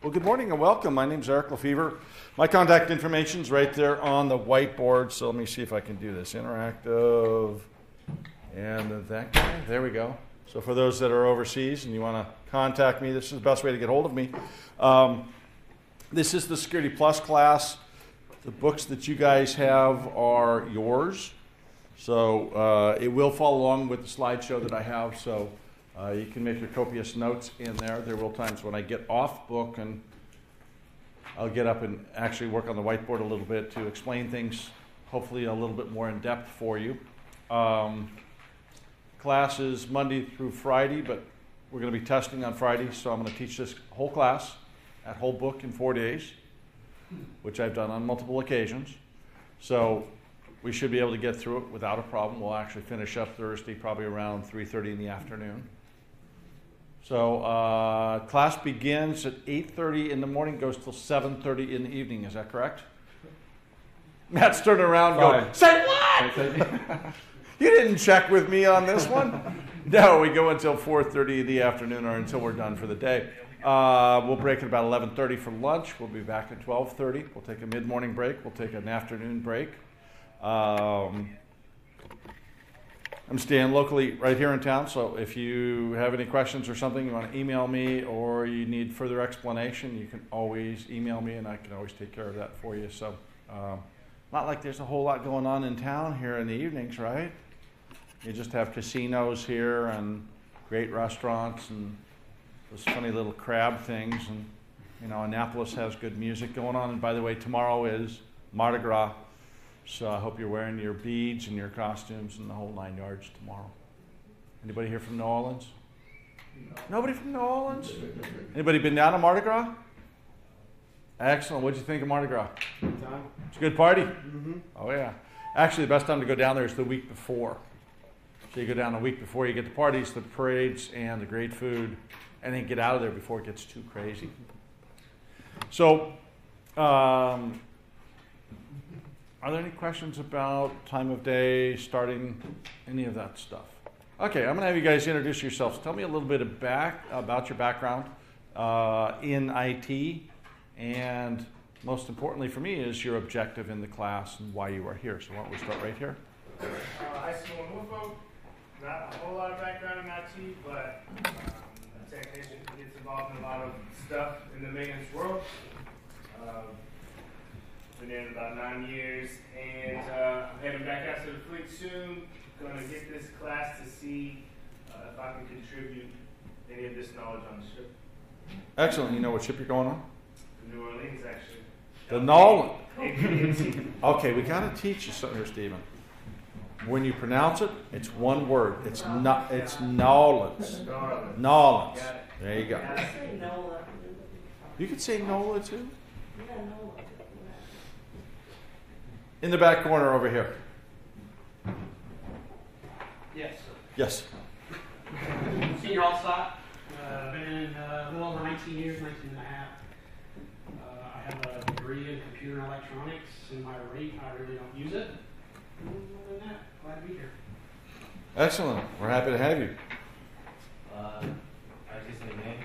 Well, good morning and welcome. My name is Eric Lefevre. My contact information is right there on the whiteboard. So let me see if I can do this. Interactive. And that guy. There we go. So for those that are overseas and you want to contact me, this is the best way to get hold of me. Um, this is the Security Plus class. The books that you guys have are yours. So uh, it will follow along with the slideshow that I have. So uh, you can make your copious notes in there. There will times when I get off book and I'll get up and actually work on the whiteboard a little bit to explain things, hopefully a little bit more in depth for you. Um, classes Monday through Friday, but we're going to be testing on Friday, so I'm going to teach this whole class, that whole book in four days, which I've done on multiple occasions. So we should be able to get through it without a problem. We'll actually finish up Thursday, probably around 3:30 in the afternoon. So uh, class begins at 8:30 in the morning, goes till 7:30 in the evening. Is that correct? Matt's turning around, going, "Say what? you didn't check with me on this one." no, we go until 4:30 in the afternoon, or until we're done for the day. Uh, we'll break at about 11:30 for lunch. We'll be back at 12:30. We'll take a mid-morning break. We'll take an afternoon break. Um, I'm staying locally right here in town, so if you have any questions or something, you want to email me or you need further explanation, you can always email me and I can always take care of that for you. So, um, not like there's a whole lot going on in town here in the evenings, right? You just have casinos here and great restaurants and those funny little crab things. And, you know, Annapolis has good music going on. And by the way, tomorrow is Mardi Gras. So I hope you're wearing your beads and your costumes and the whole nine yards tomorrow. Anybody here from New Orleans? Nobody from New Orleans? Anybody been down to Mardi Gras? Excellent. What'd you think of Mardi Gras? Good Time? It's a good party. Mm-hmm. Oh yeah. Actually, the best time to go down there is the week before. So you go down a week before you get the parties, the parades, and the great food, and then get out of there before it gets too crazy. So, um, are there any questions about time of day, starting, any of that stuff? Okay, I'm going to have you guys introduce yourselves. Tell me a little bit back, about your background uh, in IT, and most importantly for me is your objective in the class and why you are here. So why don't we start right here? Uh, high school in. Not a whole lot of background in IT, but um, a technician gets involved in a lot of stuff in the maintenance world. Um, been there about nine years, and uh, I'm heading back out to the fleet soon. Gonna get this class to see uh, if I can contribute any of this knowledge on the ship. Excellent. You know what ship you're going on? To New Orleans, actually. The Nolan. AT&T. Okay, we got to teach you something here, Stephen. When you pronounce it, it's one word. It's not. It's Nolans. Darling. Nolans. There you go. Got it. say Nola. You could say Nola too. Yeah, Nola. In the back corner over here. Yes. Yes. Senior Allstott. Uh, been uh, a little over 19 years, 19 and a half. Uh, I have a degree in computer and electronics. In my rate, I really don't use it. Other than that, glad to be here. Excellent. We're happy to have you. Uh, I just say Nate.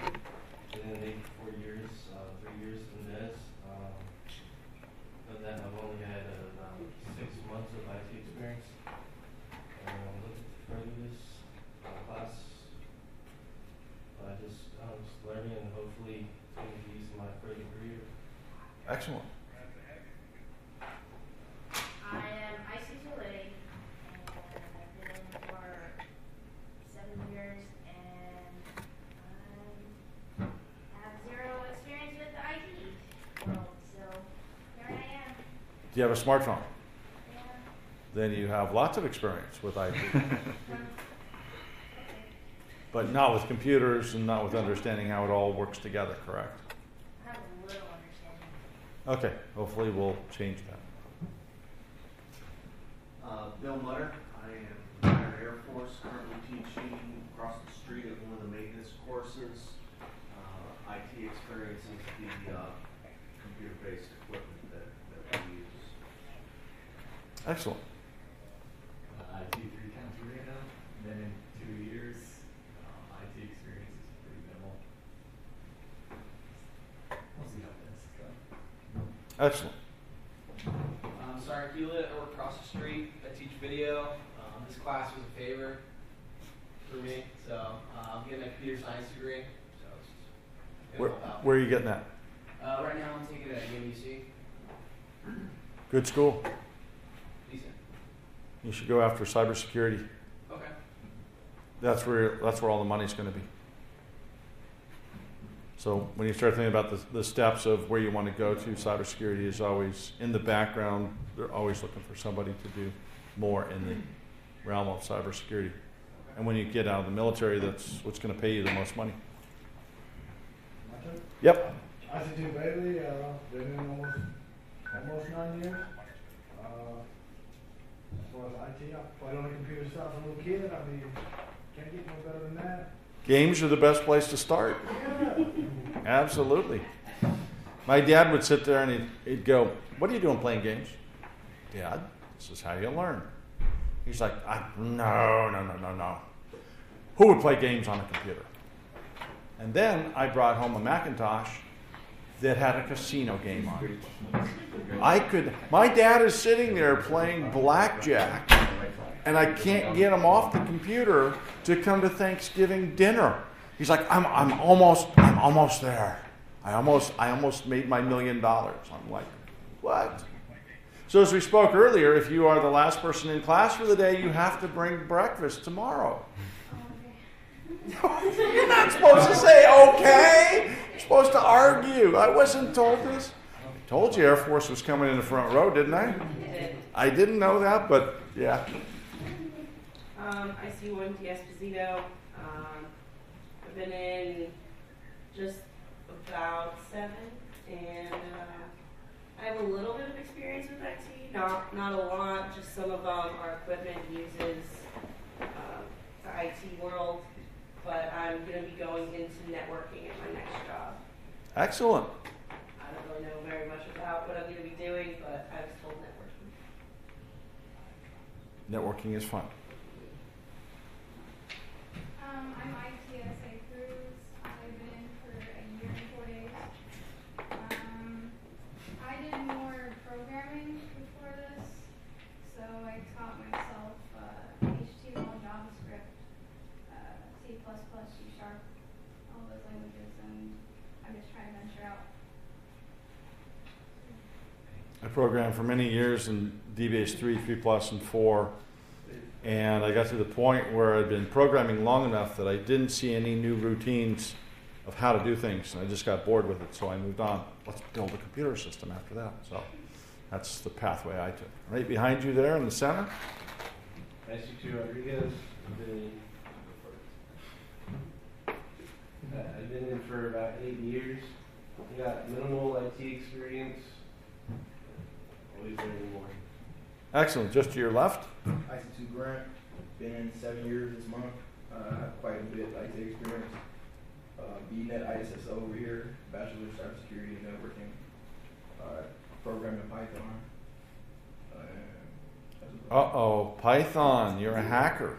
Been in the Navy for four years, uh, three years in the Des. Um, other than that, I've only had uh, about six months of IT experience. And I'm looking to further this uh, class. I just, I'm just learning and hopefully it's going to be used in my further career. Excellent. I am Icy Soleil, and I've been in for seven years, and I have zero experience with the IT world, so here I am. Do you have a smartphone? Yeah. Then you have lots of experience with IT, but not with computers and not with understanding how it all works together. Correct? I have a little understanding. Okay. Hopefully, we'll change that. Uh, Bill Mutter, I am retired Air Force, currently teaching across the street at one of the maintenance courses. Uh, IT experience is the, uh, computer-based equipment that, that we use. Excellent. uh, IT three times right now. Then in two years, uh, IT experience is pretty minimal. Excellent. I'm Sarah Hewlett. I work across the street. I teach video. Um, this class was a favor for me, so uh, I'm getting a computer science degree. So it's Where, gonna help out. where are you getting that? Uh, right now, I'm taking it at UMBC. Good school. Decent. You should go after cybersecurity. Okay. That's where that's where all the money's going to be. So when you start thinking about the, the steps of where you want to go to, cybersecurity is always in the background. They're always looking for somebody to do more in the realm of cybersecurity. And when you get out of the military, that's what's going to pay you the most money. My turn? Yep. Isaac T. Bailey, uh, been in almost, almost nine years. Games are the best place to start. Absolutely. My dad would sit there and he'd, he'd go, What are you doing playing games? Dad, this is how you learn. He's like, I, No, no, no, no, no. Who would play games on a computer? And then I brought home a Macintosh that had a casino game on it. I could, my dad is sitting there playing blackjack, and I can't get him off the computer to come to Thanksgiving dinner. He's like, I'm, I'm almost, I'm almost there. I almost, I almost made my million dollars. I'm like, what? So as we spoke earlier, if you are the last person in class for the day, you have to bring breakfast tomorrow. You're not supposed to say okay. You're supposed to argue. I wasn't told this. I told you Air Force was coming in the front row, didn't I? I didn't know that, but yeah. Um, I see one TS Esposito. Um, I've been in just about seven, and uh, I have a little bit of experience with IT. Not not a lot. Just some of um, our equipment uses um, the IT world, but I'm going to be going into networking at my next job. Excellent. I don't really know very much about what I'm going to be doing, but I was told networking. Networking is fun. Um, I'm ITSA Cruz. I've been in for a year and four days. Um, I did more programming before this, so I taught myself uh, HTML, JavaScript, uh, C++, C Sharp, all those languages, and I'm just trying to venture out. I programmed for many years in DBase 3, 3 plus, and 4. And I got to the point where I'd been programming long enough that I didn't see any new routines of how to do things. And I just got bored with it, so I moved on. Let's build a computer system after that. So that's the pathway I took. Right behind you there in the center. SG2 Rodriguez. I've been in, uh, I've been in for about eight years. I got minimal IT experience. Always learning more. Excellent. Just to your left. IC2 Grant, been in seven years this month, uh, quite a bit of IT experience. Uh, BNet ISSO over here, Bachelor of Cybersecurity and Networking, uh, programming Python. Uh, that's about- oh, Python. You're a hacker.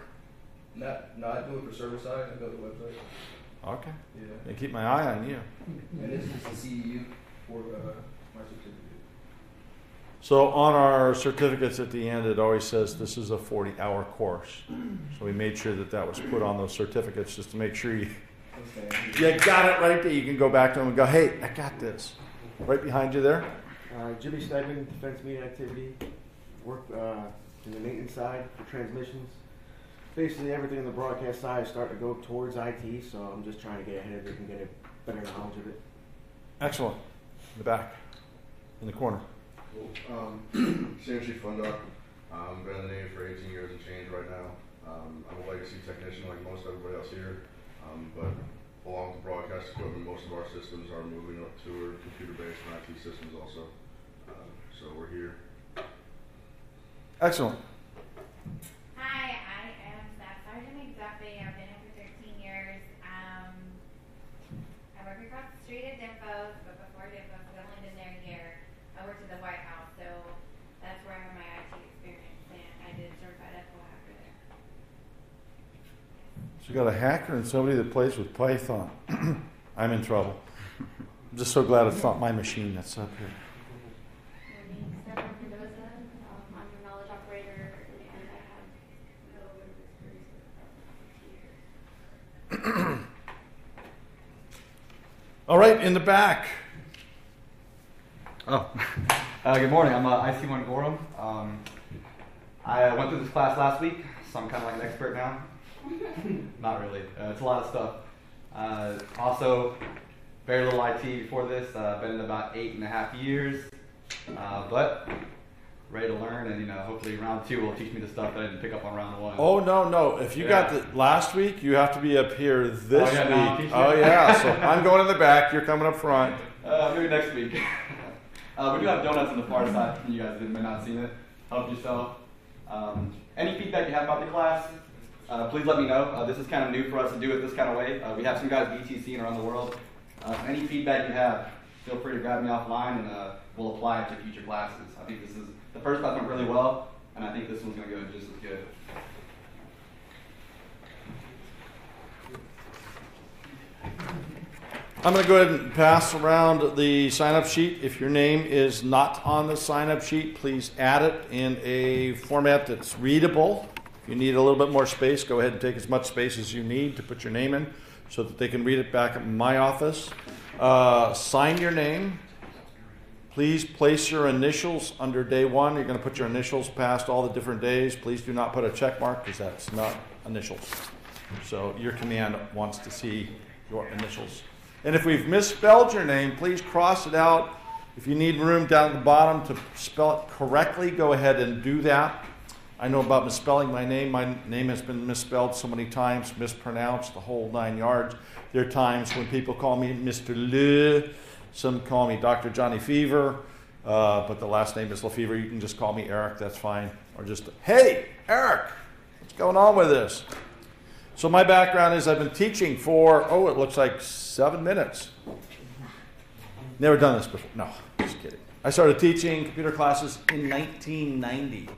Not, not do it for server side, I built the website, Okay. yeah. I keep my eye on you. And this is the CEU for, uh, my certificate. So on our certificates at the end, it always says this is a 40-hour course. So we made sure that that was put on those certificates just to make sure you, Understand? you got it right there. You can go back to them and go, hey, I got this. Right behind you there. Uh, Jimmy Stedman, Defense Media Activity, work uh, in the maintenance side for transmissions. Basically, everything in the broadcast side is starting to go towards IT, so I'm just trying to get ahead of it and get a better knowledge of it. Excellent. In the back, in the corner. Cool. Um, CNC Fundoc. Um, been in the Navy for 18 years and change right now. Um, I'm a legacy technician like most everybody else here, um, but along with the broadcast equipment, most of our systems are moving up to computer-based and IT systems also. Um, so we're here. Excellent. Hi, I am Staff Sergeant McDuffie. I've been here for 13 years. Um, I work across the street at DINFOS, you got a hacker and somebody that plays with Python, I'm in trouble. I'm just so glad it's not my machine that's up here. All right, in the back. Oh, uh, good morning. I'm uh, IC1 Gorham. Um, I went through this class last week, so I'm kind of like an expert now. Not really. Uh, it's a lot of stuff. Uh, also, very little IT before this. Uh, been in about eight and a half years, uh, but ready to learn. And you know, hopefully, round two will teach me the stuff that I didn't pick up on round one. Oh no, no! If you got the last week, you have to be up here this Oh, yeah, week. you. Oh yeah, so I'm going in the back. You're coming up front. Uh, maybe next week. uh, we do have donuts on the far side. You guys may not have seen it. Help yourself. Um, any feedback you have about the class, uh, please let me know. Uh, this is kind of new for us to do it this kind of way. Uh, we have some guys VTC around the world. Uh, any feedback you have, feel free to grab me offline and uh, we'll apply it to future classes. I think this is the first class went really well, and I think this one's going to go just as good. I'm going to go ahead and pass around the sign up sheet. If your name is not on the sign up sheet, please add it in a format that's readable. If you need a little bit more space, go ahead and take as much space as you need to put your name in so that they can read it back at my office. Uh, sign your name. Please place your initials under day one. You're going to put your initials past all the different days. Please do not put a check mark because that's not initials. So your command wants to see your initials. And if we've misspelled your name, please cross it out. If you need room down at the bottom to spell it correctly, go ahead and do that. I know about misspelling my name. My name has been misspelled so many times, mispronounced, the whole nine yards. There are times when people call me Mr. Le. Some call me Dr. Johnny Fever, uh, but the last name is Lefevre. You can just call me Eric, that's fine. Or just, hey, Eric, what's going on with this? So my background is I've been teaching for, oh, it looks like seven minutes. Never done this before. No, just kidding. I started teaching computer classes in 1990.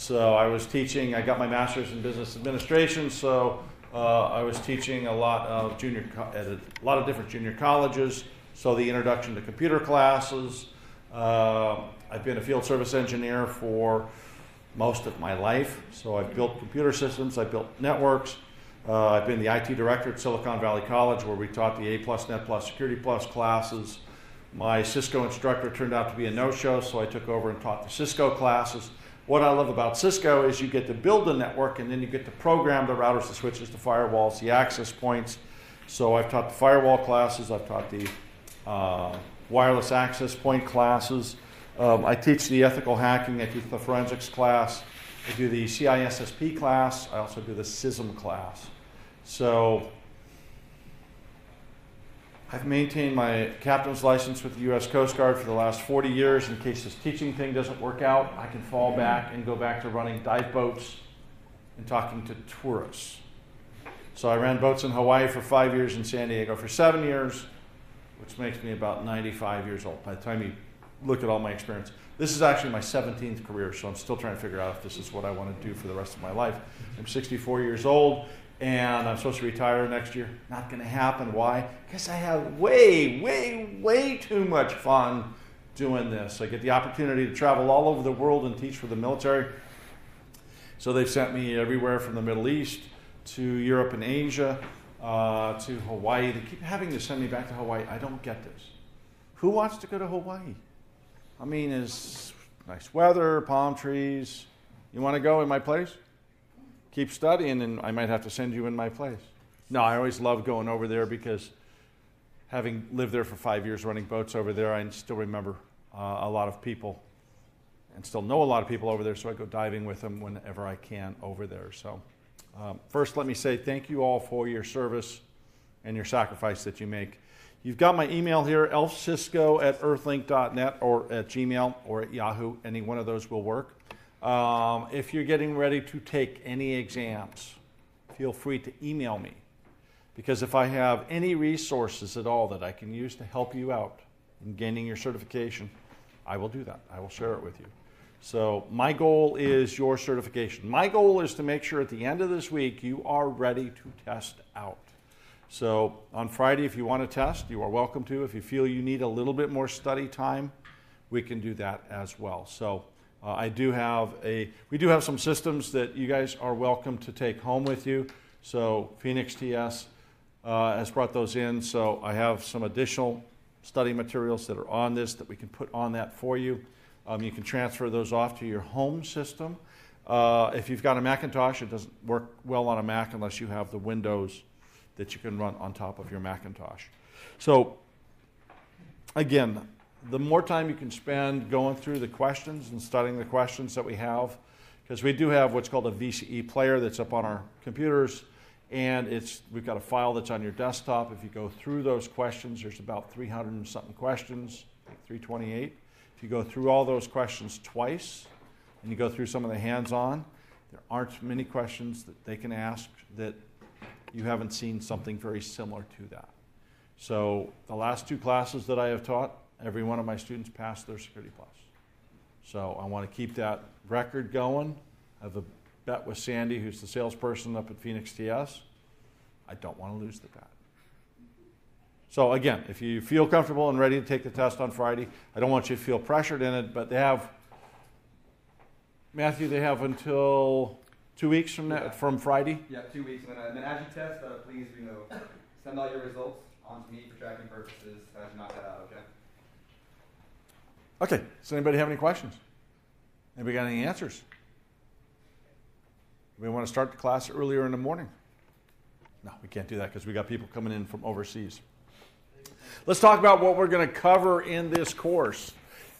So I was teaching, I got my master's in business administration, so uh, I was teaching a lot of junior, co- at a lot of different junior colleges. So the introduction to computer classes. Uh, I've been a field service engineer for most of my life. So I've built computer systems, I've built networks. Uh, I've been the IT director at Silicon Valley College, where we taught the A plus, Net plus, Security plus classes. My Cisco instructor turned out to be a no-show, so I took over and taught the Cisco classes. What I love about Cisco is you get to build the network, and then you get to program the routers, the switches, the firewalls, the access points. So I've taught the firewall classes, I've taught the uh, wireless access point classes. Um, I teach the ethical hacking, I teach the forensics class, I do the CISSP class, I also do the CISM class. So I've maintained my captain's license with the U.S. Coast Guard for the last 40 years. In case this teaching thing doesn't work out, I can fall back and go back to running dive boats and talking to tourists. So I ran boats in Hawaii for five years, in San Diego for seven years, which makes me about 95 years old by the time you look at all my experience. This is actually my 17th career, so I'm still trying to figure out if this is what I want to do for the rest of my life. I'm 64 years old, and I'm supposed to retire next year. Not going to happen. Why? Because I have way, way, way too much fun doing this. I get the opportunity to travel all over the world and teach for the military. So they've sent me everywhere from the Middle East to Europe and Asia uh, to Hawaii. They keep having to send me back to Hawaii. I don't get this. Who wants to go to Hawaii? I mean, it's nice weather, palm trees. You want to go in my place? Keep studying, and I might have to send you in my place. No, I always love going over there because having lived there for five years running boats over there, I still remember uh, a lot of people and still know a lot of people over there, so I go diving with them whenever I can over there. So, um, first, let me say thank you all for your service and your sacrifice that you make. You've got my email here, elfcisco at earthlink.net or at Gmail or at Yahoo. Any one of those will work. Um, if you're getting ready to take any exams, feel free to email me. Because if I have any resources at all that I can use to help you out in gaining your certification, I will do that. I will share it with you. So, my goal is your certification. My goal is to make sure at the end of this week you are ready to test out. So, on Friday, if you want to test, you are welcome to. If you feel you need a little bit more study time, we can do that as well. So, uh, I do have a, we do have some systems that you guys are welcome to take home with you. So, Phoenix TS, uh, has brought those in. So I have some additional study materials that are on this that we can put on that for you. Um, you can transfer those off to your home system. Uh, if you've got a Macintosh, it doesn't work well on a Mac unless you have the Windows that you can run on top of your Macintosh. So, again, the more time you can spend going through the questions and studying the questions that we have, because we do have what's called a VCE player that's up on our computers, and it's we've got a file that's on your desktop. If you go through those questions, there's about 300 and something questions, 328. If you go through all those questions twice, and you go through some of the hands-on, there aren't many questions that they can ask that you haven't seen something very similar to that. So the last two classes that I have taught, every one of my students passed their Security Plus. So I want to keep that record going. I have a bet with Sandy, who's the salesperson up at Phoenix TS. I don't want to lose the bet. So again, if you feel comfortable and ready to take the test on Friday, I don't want you to feel pressured in it, but they have Matthew, they have until two weeks from from Friday. Yeah, two weeks. And then, uh, then as you test, uh, please, you know, send all your results on to me for tracking purposes as you knock that out, okay? Okay, does anybody have any questions? Anybody got any answers? We want to start the class earlier in the morning. No, we can't do that because we got people coming in from overseas. Let's talk about what we're going to cover in this course.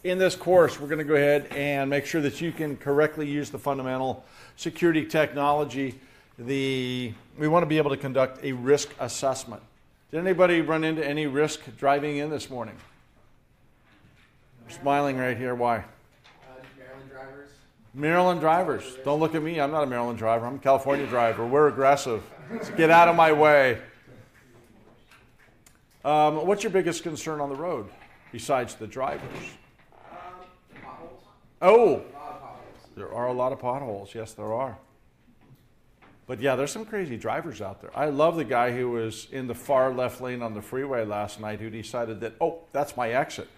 In this course, we're going to go ahead and make sure that you can correctly use the fundamental security technology. The, we want to be able to conduct a risk assessment. Did anybody run into any risk driving in this morning? Smiling right here. Why? Uh, Maryland drivers. Maryland drivers. Don't look at me. I'm not a Maryland driver. I'm a California driver. We're aggressive. So get out of my way. Um, what's your biggest concern on the road besides the drivers? Oh, there are a lot of potholes. Yes, there are. But yeah, there's some crazy drivers out there. I love the guy who was in the far left lane on the freeway last night who decided that, oh, that's my exit,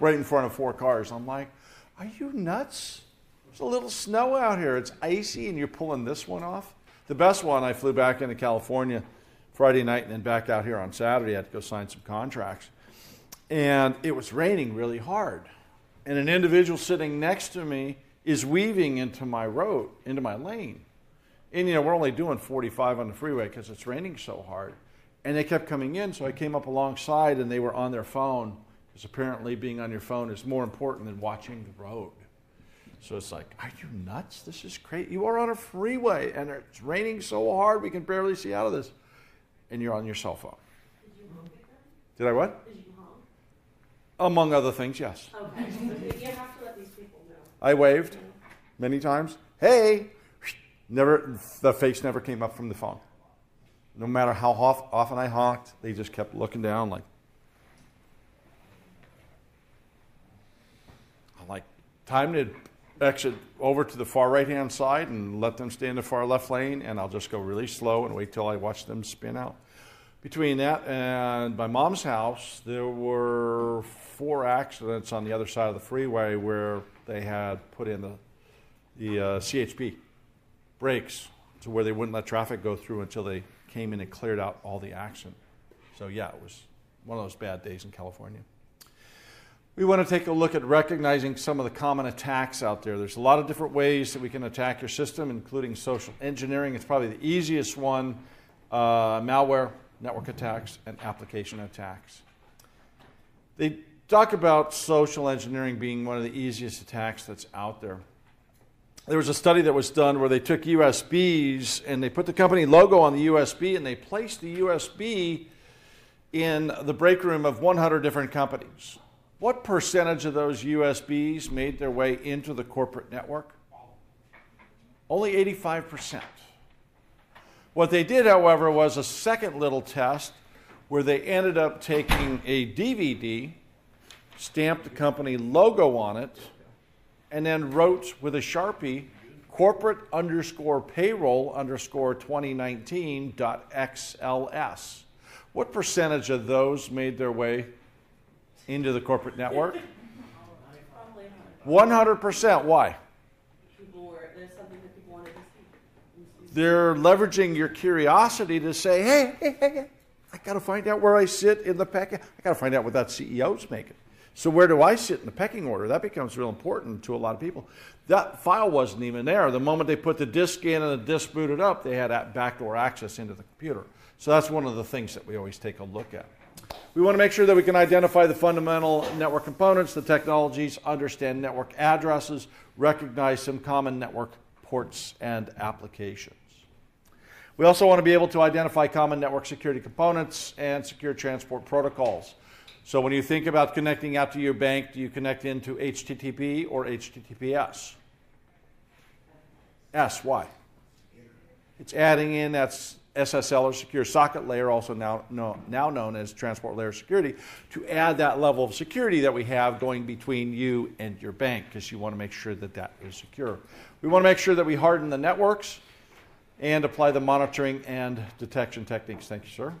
right in front of four cars. I'm like, are you nuts? There's a little snow out here. It's icy, and you're pulling this one off. The best one, I flew back into California Friday night and then back out here on Saturday. I had to go sign some contracts. And it was raining really hard. And an individual sitting next to me is weaving into my road, into my lane. And, you know, we're only doing 45 on the freeway because it's raining so hard. And they kept coming in, so I came up alongside and they were on their phone because apparently being on your phone is more important than watching the road. So it's like, are you nuts? This is crazy. You are on a freeway and it's raining so hard we can barely see out of this. And you're on your cell phone. Did Did I what? Did you honk? Among other things, yes. Okay, you have to let these people know. I waved many times. Hey! Never, the face never came up from the phone. No matter how often I honked, they just kept looking down like, I'm like, time to exit over to the far right hand side and let them stay in the far left lane, and I'll just go really slow and wait till I watch them spin out. Between that and my mom's house, there were four accidents on the other side of the freeway where they had put in the, the uh, CHP breaks to where they wouldn't let traffic go through until they came in and cleared out all the action. So, yeah, it was one of those bad days in California. We want to take a look at recognizing some of the common attacks out there. There's a lot of different ways that we can attack your system, including social engineering. It's probably the easiest one uh, malware, network attacks, and application attacks. They talk about social engineering being one of the easiest attacks that's out there. There was a study that was done where they took USBs and they put the company logo on the USB and they placed the USB in the break room of 100 different companies. What percentage of those USBs made their way into the corporate network? Only 85%. What they did, however, was a second little test where they ended up taking a DVD, stamped the company logo on it, and then wrote with a Sharpie corporate underscore payroll underscore 2019 dot XLS. What percentage of those made their way into the corporate network? 100%. Why? People were, there's something that people wanted to see. they're leveraging your curiosity to say, hey, hey, hey, hey I got to find out where I sit in the pecking. I got to find out what that CEO's making. So where do I sit in the pecking order? That becomes real important to a lot of people. That file wasn't even there. The moment they put the disk in and the disk booted up, they had backdoor access into the computer. So that's one of the things that we always take a look at. We want to make sure that we can identify the fundamental network components, the technologies, understand network addresses, recognize some common network ports and applications. We also want to be able to identify common network security components and secure transport protocols. So when you think about connecting out to your bank, do you connect into HTTP or HTTPS? S, why? It's adding in that's SSL or secure socket layer, also now, no, now known as transport layer security, to add that level of security that we have going between you and your bank because you want to make sure that that is secure. We want to make sure that we harden the networks and apply the monitoring and detection techniques. Thank you, sir.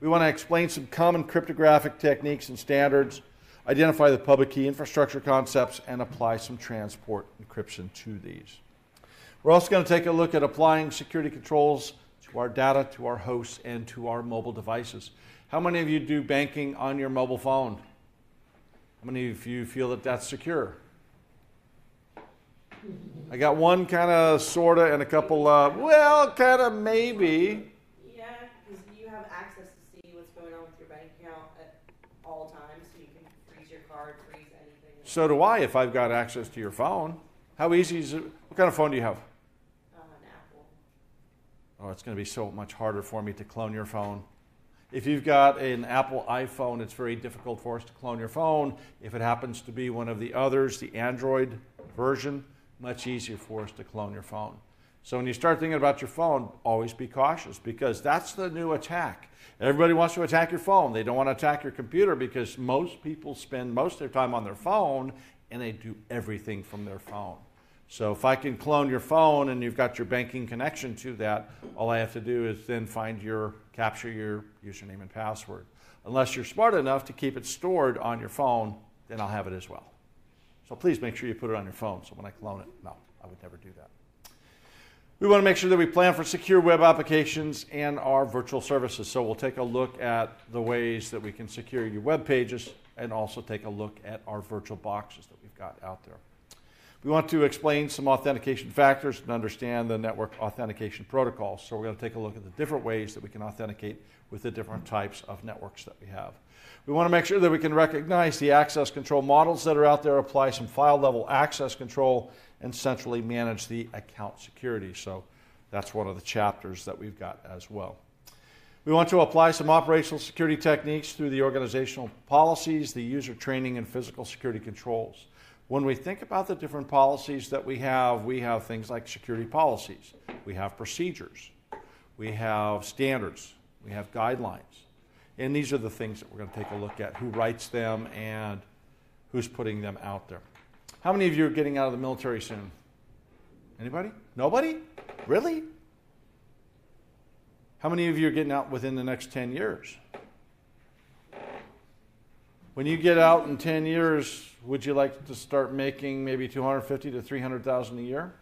We want to explain some common cryptographic techniques and standards, identify the public key infrastructure concepts, and apply some transport encryption to these. We're also going to take a look at applying security controls to our data, to our hosts, and to our mobile devices. How many of you do banking on your mobile phone? How many of you feel that that's secure? I got one kind of, sort of, and a couple, uh, well, kind of, maybe. Yeah, because you have access to see what's going on with your bank account at all times, so you can freeze your card, freeze anything. So do I if I've got access to your phone. How easy is it? What kind of phone do you have? Oh, it's going to be so much harder for me to clone your phone. If you've got an Apple iPhone, it's very difficult for us to clone your phone. If it happens to be one of the others, the Android version, much easier for us to clone your phone. So when you start thinking about your phone, always be cautious because that's the new attack. Everybody wants to attack your phone. They don't want to attack your computer because most people spend most of their time on their phone and they do everything from their phone. So if I can clone your phone and you've got your banking connection to that, all I have to do is then find your capture your username and password. Unless you're smart enough to keep it stored on your phone, then I'll have it as well. So please make sure you put it on your phone. So when I clone it, no, I would never do that. We want to make sure that we plan for secure web applications and our virtual services. So we'll take a look at the ways that we can secure your web pages and also take a look at our virtual boxes that we've got out there. We want to explain some authentication factors and understand the network authentication protocols. So we're going to take a look at the different ways that we can authenticate with the different types of networks that we have. We want to make sure that we can recognize the access control models that are out there, apply some file level access control, and centrally manage the account security. So that's one of the chapters that we've got as well. We want to apply some operational security techniques through the organizational policies, the user training, and physical security controls. When we think about the different policies that we have, we have things like security policies, we have procedures, we have standards, we have guidelines. And these are the things that we're going to take a look at who writes them and who's putting them out there. How many of you are getting out of the military soon? Anybody? Nobody? Really? How many of you are getting out within the next 10 years? When you get out in 10 years, would you like to start making maybe 250 to 300,000 a year?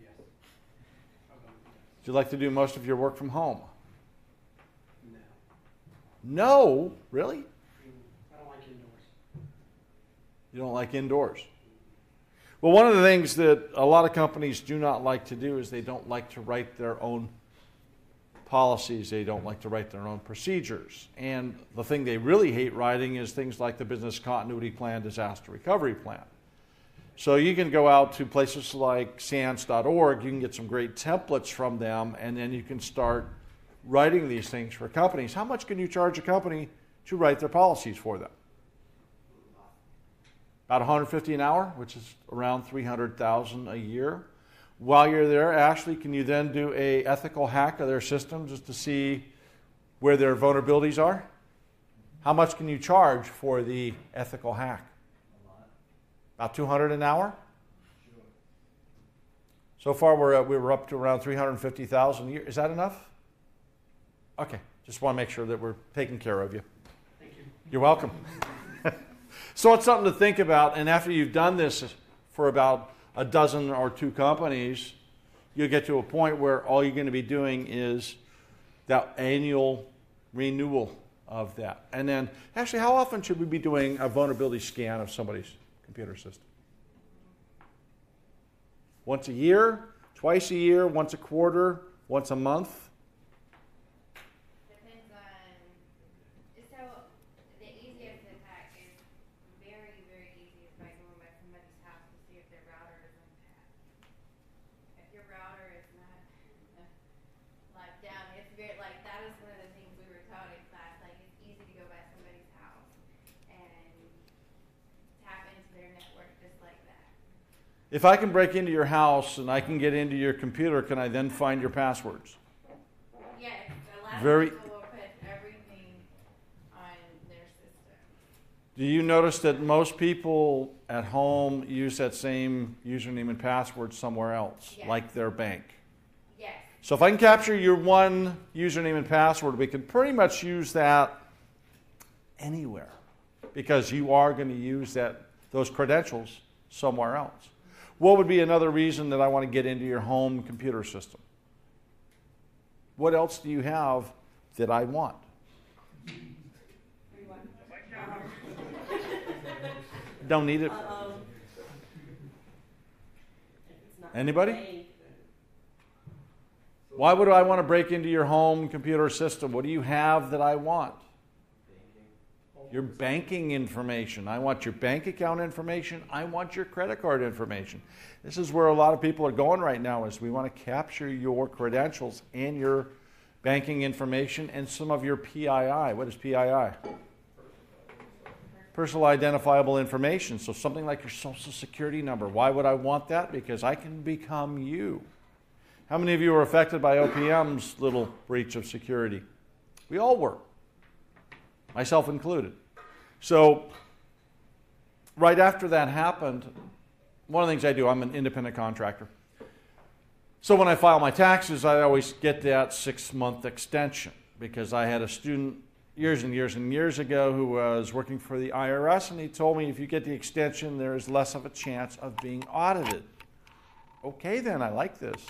Yes. Would you like to do most of your work from home? No. No, really? I don't like indoors. You don't like indoors. Well, one of the things that a lot of companies do not like to do is they don't like to write their own policies, they don't like to write their own procedures. And the thing they really hate writing is things like the business continuity plan, disaster recovery plan. So you can go out to places like SANS.org, you can get some great templates from them, and then you can start writing these things for companies. How much can you charge a company to write their policies for them? About 150 an hour, which is around 300,000 a year. While you're there, Ashley, can you then do a ethical hack of their system just to see where their vulnerabilities are? How much can you charge for the ethical hack? About 200 an hour? Sure. So far, we're, uh, we were up to around 350,000 a year. Is that enough? Okay, just want to make sure that we're taking care of you. Thank you. You're welcome. so it's something to think about. And after you've done this for about a dozen or two companies, you'll get to a point where all you're going to be doing is that annual renewal of that. And then, actually, how often should we be doing a vulnerability scan of somebody's computer system? Once a year, twice a year, once a quarter, once a month? Depends on, so the easiest attack is very, very easy is by going by somebody's house to see if their router is unpacked. If your router is not uh, locked down, it's very, like, that is one of the things we were taught in class, like, it's easy to go by somebody's house and tap into their network just like that. If I can break into your house and I can get into your computer, can I then find your passwords? Yes, Very- people will put everything on their system. Do you notice that most people at home use that same username and password somewhere else, Yes. like their bank? Yes. So if I can capture your one username and password, we can pretty much use that anywhere because you are going to use that those credentials somewhere else. What would be another reason that I want to get into your home computer system? What else do you have that I want? Don't need it. Anybody? Why would I want to break into your home computer system? What do you have that I want? Your banking information. I want your bank account information. I want your credit card information. This is where a lot of people are going right now is we want to capture your credentials and your banking information and some of your PII. What is PII? Personal identifiable information. So something like your social security number. Why would I want that? Because I can become you. How many of you were affected by OPM's little breach of security? We all were, myself included. So, right after that happened, one of the things I do, I'm an independent contractor. So, when I file my taxes, I always get that six month extension because I had a student years and years and years ago who was working for the IRS, and he told me if you get the extension, there is less of a chance of being audited. Okay, then, I like this.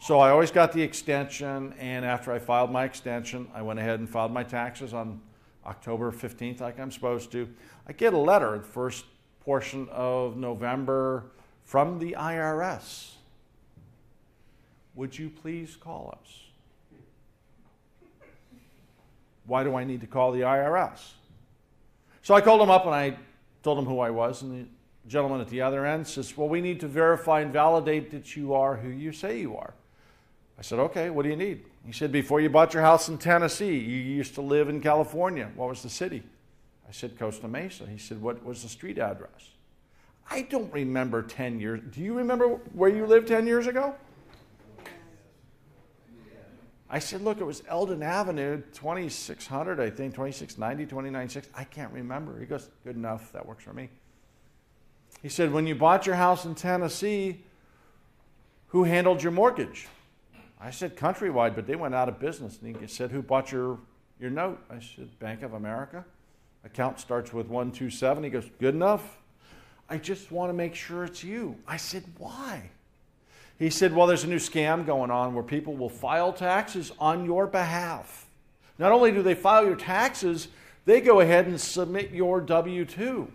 So I always got the extension, and after I filed my extension, I went ahead and filed my taxes on October 15th, like I'm supposed to. I get a letter, the first portion of November, from the IRS. Would you please call us? Why do I need to call the IRS? So I called them up and I told them who I was, and the gentleman at the other end says, Well, we need to verify and validate that you are who you say you are. I said, Okay, what do you need? He said, Before you bought your house in Tennessee, you used to live in California. What was the city? I said, Costa Mesa. He said, What was the street address? I don't remember 10 years. Do you remember where you lived 10 years ago? I said, Look, it was Elden Avenue, 2600, I think, 2690, 296. I can't remember. He goes, Good enough. That works for me. He said, When you bought your house in Tennessee, who handled your mortgage? I said Countrywide, but they went out of business. And he said, Who bought your, your note? I said, Bank of America. Account starts with 127. He goes, Good enough. I just want to make sure it's you. I said, Why? He said, Well, there's a new scam going on where people will file taxes on your behalf. Not only do they file your taxes, they go ahead and submit your W 2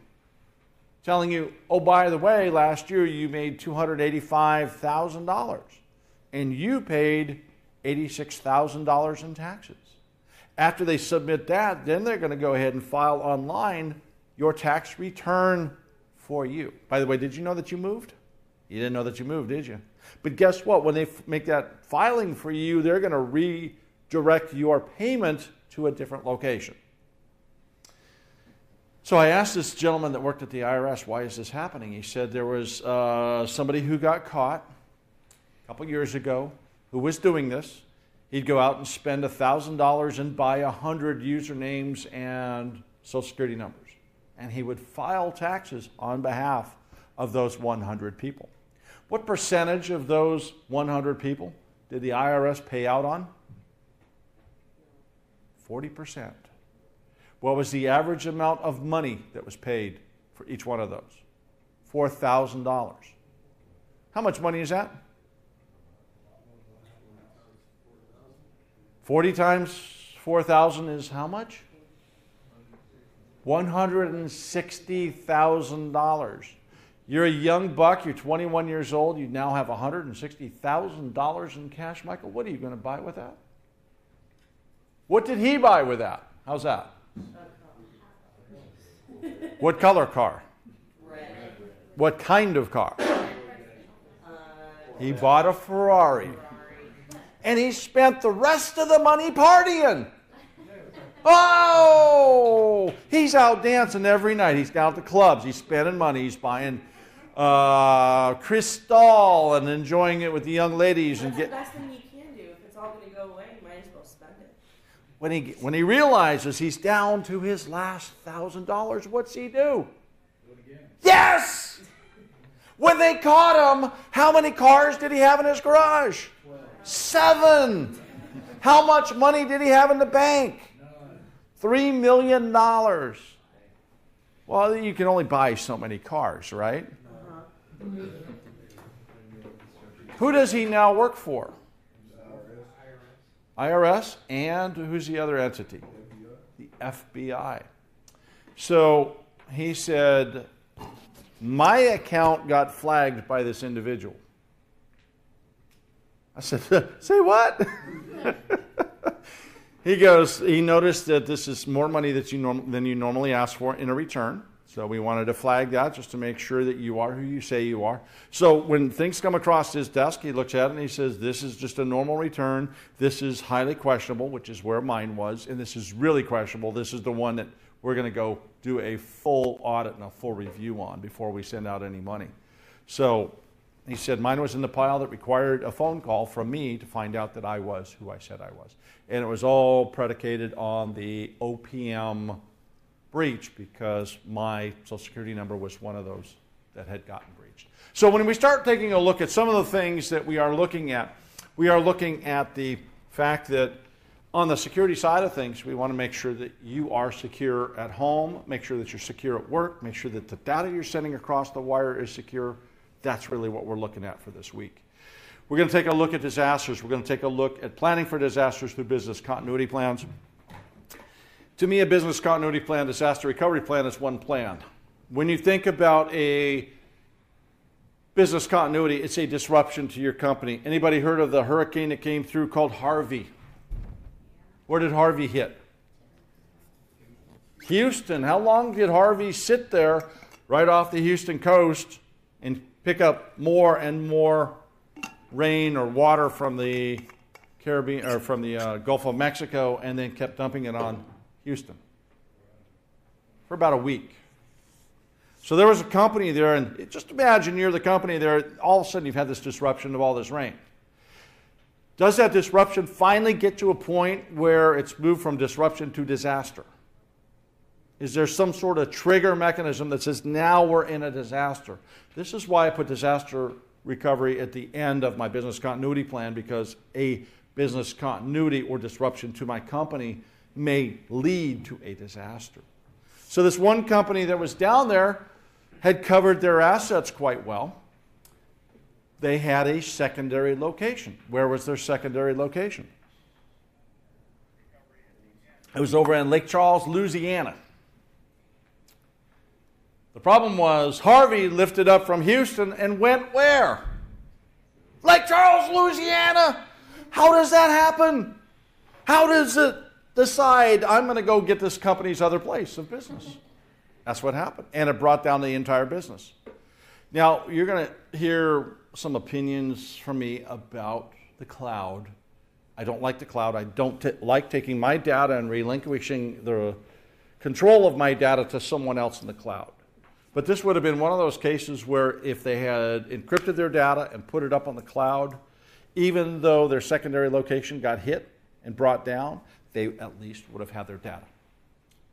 telling you, oh, by the way, last year you made $285,000 and you paid $86,000 in taxes. After they submit that, then they're going to go ahead and file online your tax return for you. By the way, did you know that you moved? You didn't know that you moved, did you? But guess what? When they f- make that filing for you, they're going to redirect your payment to a different location. So I asked this gentleman that worked at the IRS, why is this happening? He said there was uh, somebody who got caught couple years ago who was doing this. He'd go out and spend $1,000 and buy 100 usernames and social security numbers. And he would file taxes on behalf of those 100 people. What percentage of those 100 people did the IRS pay out on? 40%. What was the average amount of money that was paid for each one of those? $4,000. How much money is that? 40 times 4,000 is how much? $160,000. You're a young buck, you're 21 years old, you now have $160,000 in cash. Michael, what are you going to buy with that? What did he buy with that? How's that? What color car? Red. What kind of car? Uh, he bought a Ferrari. And he spent the rest of the money partying. Oh, he's out dancing every night. He's down at the clubs. He's spending money. He's buying uh, Cristal and enjoying it with the young ladies and That's the best thing you can do. If it's all going to go away, you might as well spend it. When he when he realizes he's down to his last thousand dollars, what's he do? What again? Yes. When they caught him, how many cars did he have in his garage? Seven. How much money did he have in the bank? Three million dollars. Well, you can only buy so many cars, right? Who does he now work for? IRS and who's the other entity? The FBI. So he said, My account got flagged by this individual. I said, Say what? he goes, He noticed that this is more money that you norm- than you normally ask for in a return. So we wanted to flag that just to make sure that you are who you say you are. So when things come across his desk, he looks at it and he says, This is just a normal return. This is highly questionable, which is where mine was. And this is really questionable. This is the one that we're going to go do a full audit and a full review on before we send out any money. So he said, Mine was in the pile that required a phone call from me to find out that I was who I said I was. And it was all predicated on the OPM breach because my Social Security number was one of those that had gotten breached. So when we start taking a look at some of the things that we are looking at, we are looking at the fact that on the security side of things, we want to make sure that you are secure at home, make sure that you're secure at work, make sure that the data you're sending across the wire is secure. That's really what we're looking at for this week. We're going to take a look at disasters. We're going to take a look at planning for disasters through business continuity plans. To me, a business continuity plan, disaster recovery plan is one plan. When you think about a business continuity, it's a disruption to your company. Anybody heard of the hurricane that came through called Harvey? Where did Harvey hit? Houston. How long did Harvey sit there right off the Houston coast and pick up more and more rain or water from the Caribbean or from the uh, Gulf of Mexico and then kept dumping it on Houston for about a week. So there was a company there, and just imagine you're the company there, all of a sudden you've had this disruption of all this rain. Does that disruption finally get to a point where it's moved from disruption to disaster? Is there some sort of trigger mechanism that says now we're in a disaster? This is why I put disaster recovery at the end of my business continuity plan because a business continuity or disruption to my company may lead to a disaster. So, this one company that was down there had covered their assets quite well. They had a secondary location. Where was their secondary location? It was over in Lake Charles, Louisiana. The problem was Harvey lifted up from Houston and went where? Lake Charles, Louisiana. How does that happen? How does it decide I'm going to go get this company's other place of business? That's what happened. And it brought down the entire business. Now, you're going to hear some opinions from me about the cloud. I don't like the cloud. I don't t- like taking my data and relinquishing the control of my data to someone else in the cloud. But this would have been one of those cases where if they had encrypted their data and put it up on the cloud, even though their secondary location got hit and brought down, they at least would have had their data.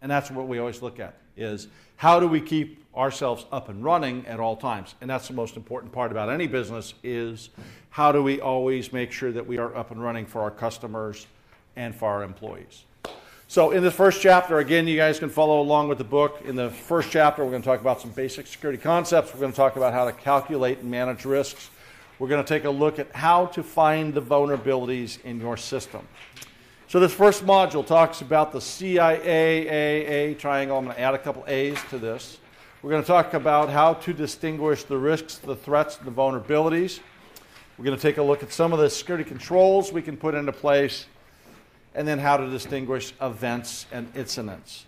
And that's what we always look at is how do we keep ourselves up and running at all times? And that's the most important part about any business is how do we always make sure that we are up and running for our customers and for our employees? So, in the first chapter, again, you guys can follow along with the book. In the first chapter, we're going to talk about some basic security concepts. We're going to talk about how to calculate and manage risks. We're going to take a look at how to find the vulnerabilities in your system. So this first module talks about the CIA triangle. I'm going to add a couple A's to this. We're going to talk about how to distinguish the risks, the threats, and the vulnerabilities. We're going to take a look at some of the security controls we can put into place, and then how to distinguish events and incidents.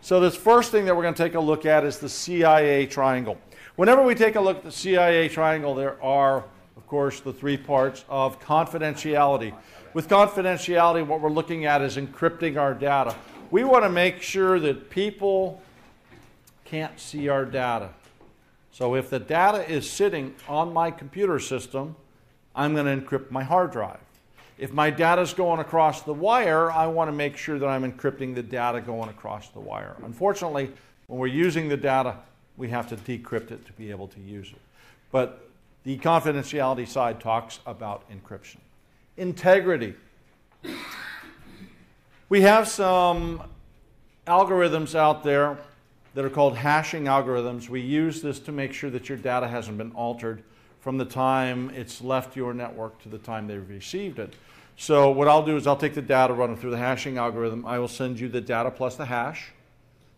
So, this first thing that we're going to take a look at is the CIA triangle. Whenever we take a look at the CIA triangle, there are, of course, the three parts of confidentiality. With confidentiality, what we're looking at is encrypting our data. We want to make sure that people can't see our data. So if the data is sitting on my computer system, I'm going to encrypt my hard drive. If my data is going across the wire, I want to make sure that I'm encrypting the data going across the wire. Unfortunately, when we're using the data, we have to decrypt it to be able to use it. But the confidentiality side talks about encryption. Integrity. We have some algorithms out there that are called hashing algorithms. We use this to make sure that your data hasn't been altered from the time it's left your network to the time they've received it. So what I'll do is I'll take the data, run it through the hashing algorithm. I will send you the data plus the hash.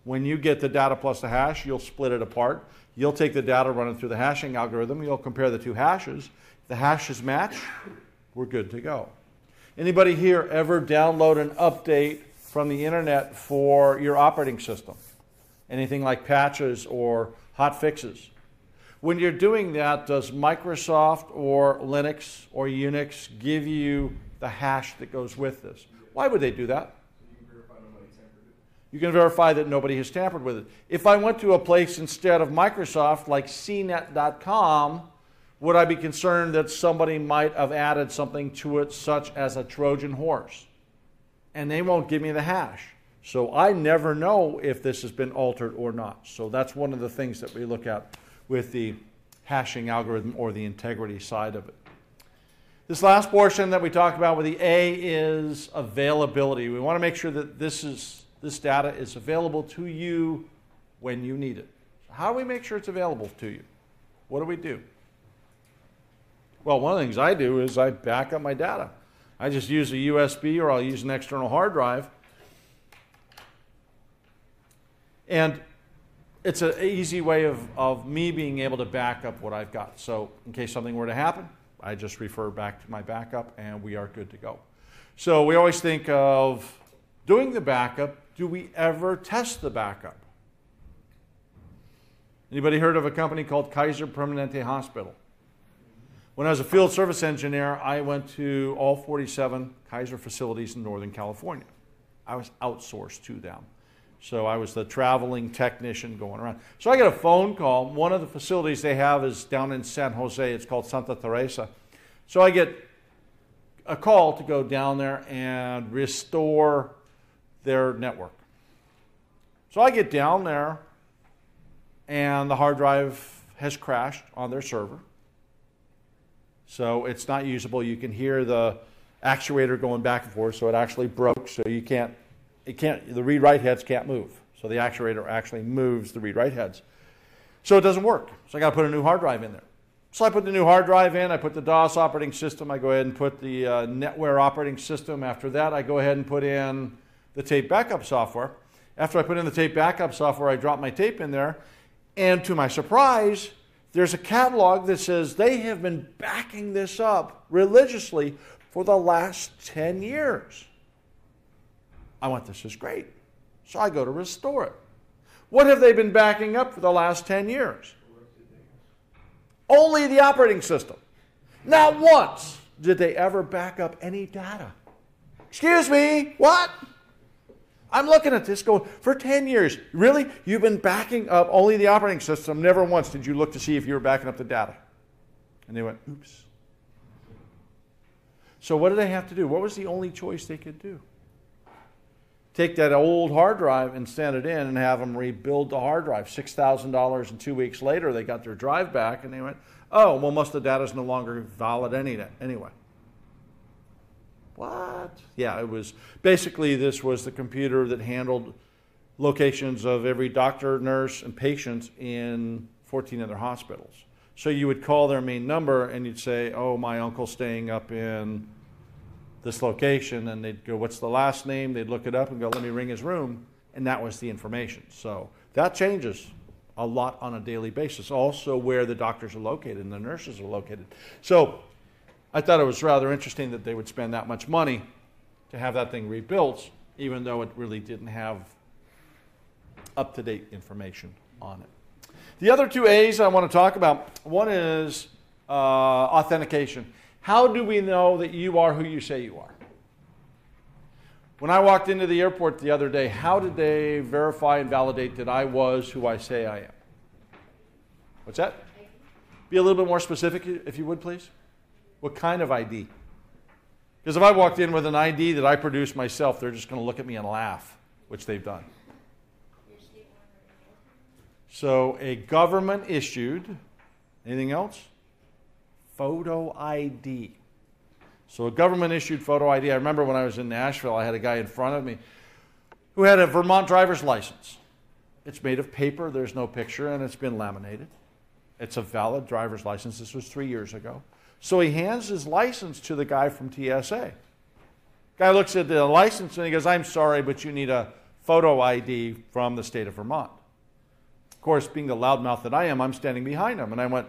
When you get the data plus the hash, you'll split it apart. You'll take the data, run it through the hashing algorithm. You'll compare the two hashes. If the hashes match, we're good to go. Anybody here ever download an update from the internet for your operating system? Anything like patches or hot fixes? When you're doing that, does Microsoft or Linux or Unix give you the hash that goes with this? Why would they do that? You can verify that nobody has tampered with it. If I went to a place instead of Microsoft, like CNET.com, would I be concerned that somebody might have added something to it, such as a Trojan horse? And they won't give me the hash. So I never know if this has been altered or not. So that's one of the things that we look at with the hashing algorithm or the integrity side of it. This last portion that we talked about with the A is availability. We want to make sure that this, is, this data is available to you when you need it. How do we make sure it's available to you? What do we do? Well, one of the things I do is I back up my data. I just use a USB or I'll use an external hard drive and it's an easy way of, of me being able to back up what I've got. So, in case something were to happen, I just refer back to my backup and we are good to go. So, we always think of doing the backup. Do we ever test the backup? Anybody heard of a company called Kaiser Permanente Hospital? When I was a field service engineer, I went to all 47 Kaiser facilities in Northern California. I was outsourced to them. So I was the traveling technician going around. So I get a phone call. One of the facilities they have is down in San Jose. It's called Santa Teresa. So I get a call to go down there and restore their network. So I get down there, and the hard drive has crashed on their server. So it's not usable. You can hear the actuator going back and forth, so it actually broke, so you can't it can't, the read write heads can't move. So the actuator actually moves the read write heads. So it doesn't work. So I got to put a new hard drive in there. So I put the new hard drive in, I put the DOS operating system, I go ahead and put the uh, NetWare operating system. After that, I go ahead and put in the tape backup software. After I put in the tape backup software, I drop my tape in there. And to my surprise, there's a catalog that says they have been backing this up religiously for the last 10 years. I went, this is great. So I go to restore it. What have they been backing up for the last 10 years? Only the operating system. Not once did they ever back up any data. Excuse me, what? I'm looking at this going, for 10 years, really? You've been backing up only the operating system. Never once did you look to see if you were backing up the data. And they went, oops. So what did they have to do? What was the only choice they could do? Take that old hard drive and send it in and have them rebuild the hard drive. $6,000 and two weeks later, they got their drive back and they went, oh, well, most of the data is no longer valid anyway. What? Yeah, it was basically this was the computer that handled locations of every doctor, nurse, and patient in 14 other hospitals. So you would call their main number and you'd say, oh, my uncle's staying up in this location, and they'd go, What's the last name? They'd look it up and go, Let me ring his room. And that was the information. So that changes a lot on a daily basis. Also, where the doctors are located and the nurses are located. So I thought it was rather interesting that they would spend that much money to have that thing rebuilt, even though it really didn't have up to date information on it. The other two A's I want to talk about one is uh, authentication. How do we know that you are who you say you are? When I walked into the airport the other day, how did they verify and validate that I was who I say I am? What's that? Be a little bit more specific, if you would, please. What kind of ID? Because if I walked in with an ID that I produced myself, they're just going to look at me and laugh, which they've done. So, a government issued, anything else? Photo ID. So, a government issued photo ID. I remember when I was in Nashville, I had a guy in front of me who had a Vermont driver's license. It's made of paper, there's no picture, and it's been laminated. It's a valid driver's license. This was three years ago. So he hands his license to the guy from TSA. Guy looks at the license and he goes, I'm sorry, but you need a photo ID from the state of Vermont. Of course, being the loudmouth that I am, I'm standing behind him. And I went,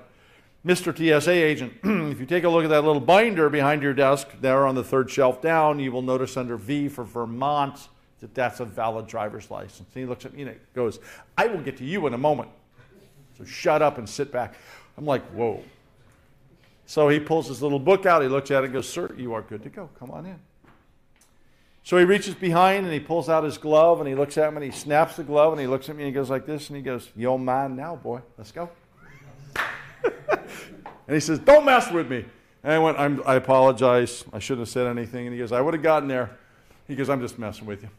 Mr. TSA agent, if you take a look at that little binder behind your desk, there on the third shelf down, you will notice under V for Vermont that that's a valid driver's license. And he looks at me and goes, I will get to you in a moment. So shut up and sit back. I'm like, whoa. So he pulls his little book out, he looks at it and goes, Sir, you are good to go. Come on in. So he reaches behind and he pulls out his glove and he looks at me and he snaps the glove and he looks at me and he goes like this and he goes, You're mine now, boy. Let's go. And he says, Don't mess with me. And I went, I'm, I apologize. I shouldn't have said anything. And he goes, I would have gotten there. He goes, I'm just messing with you.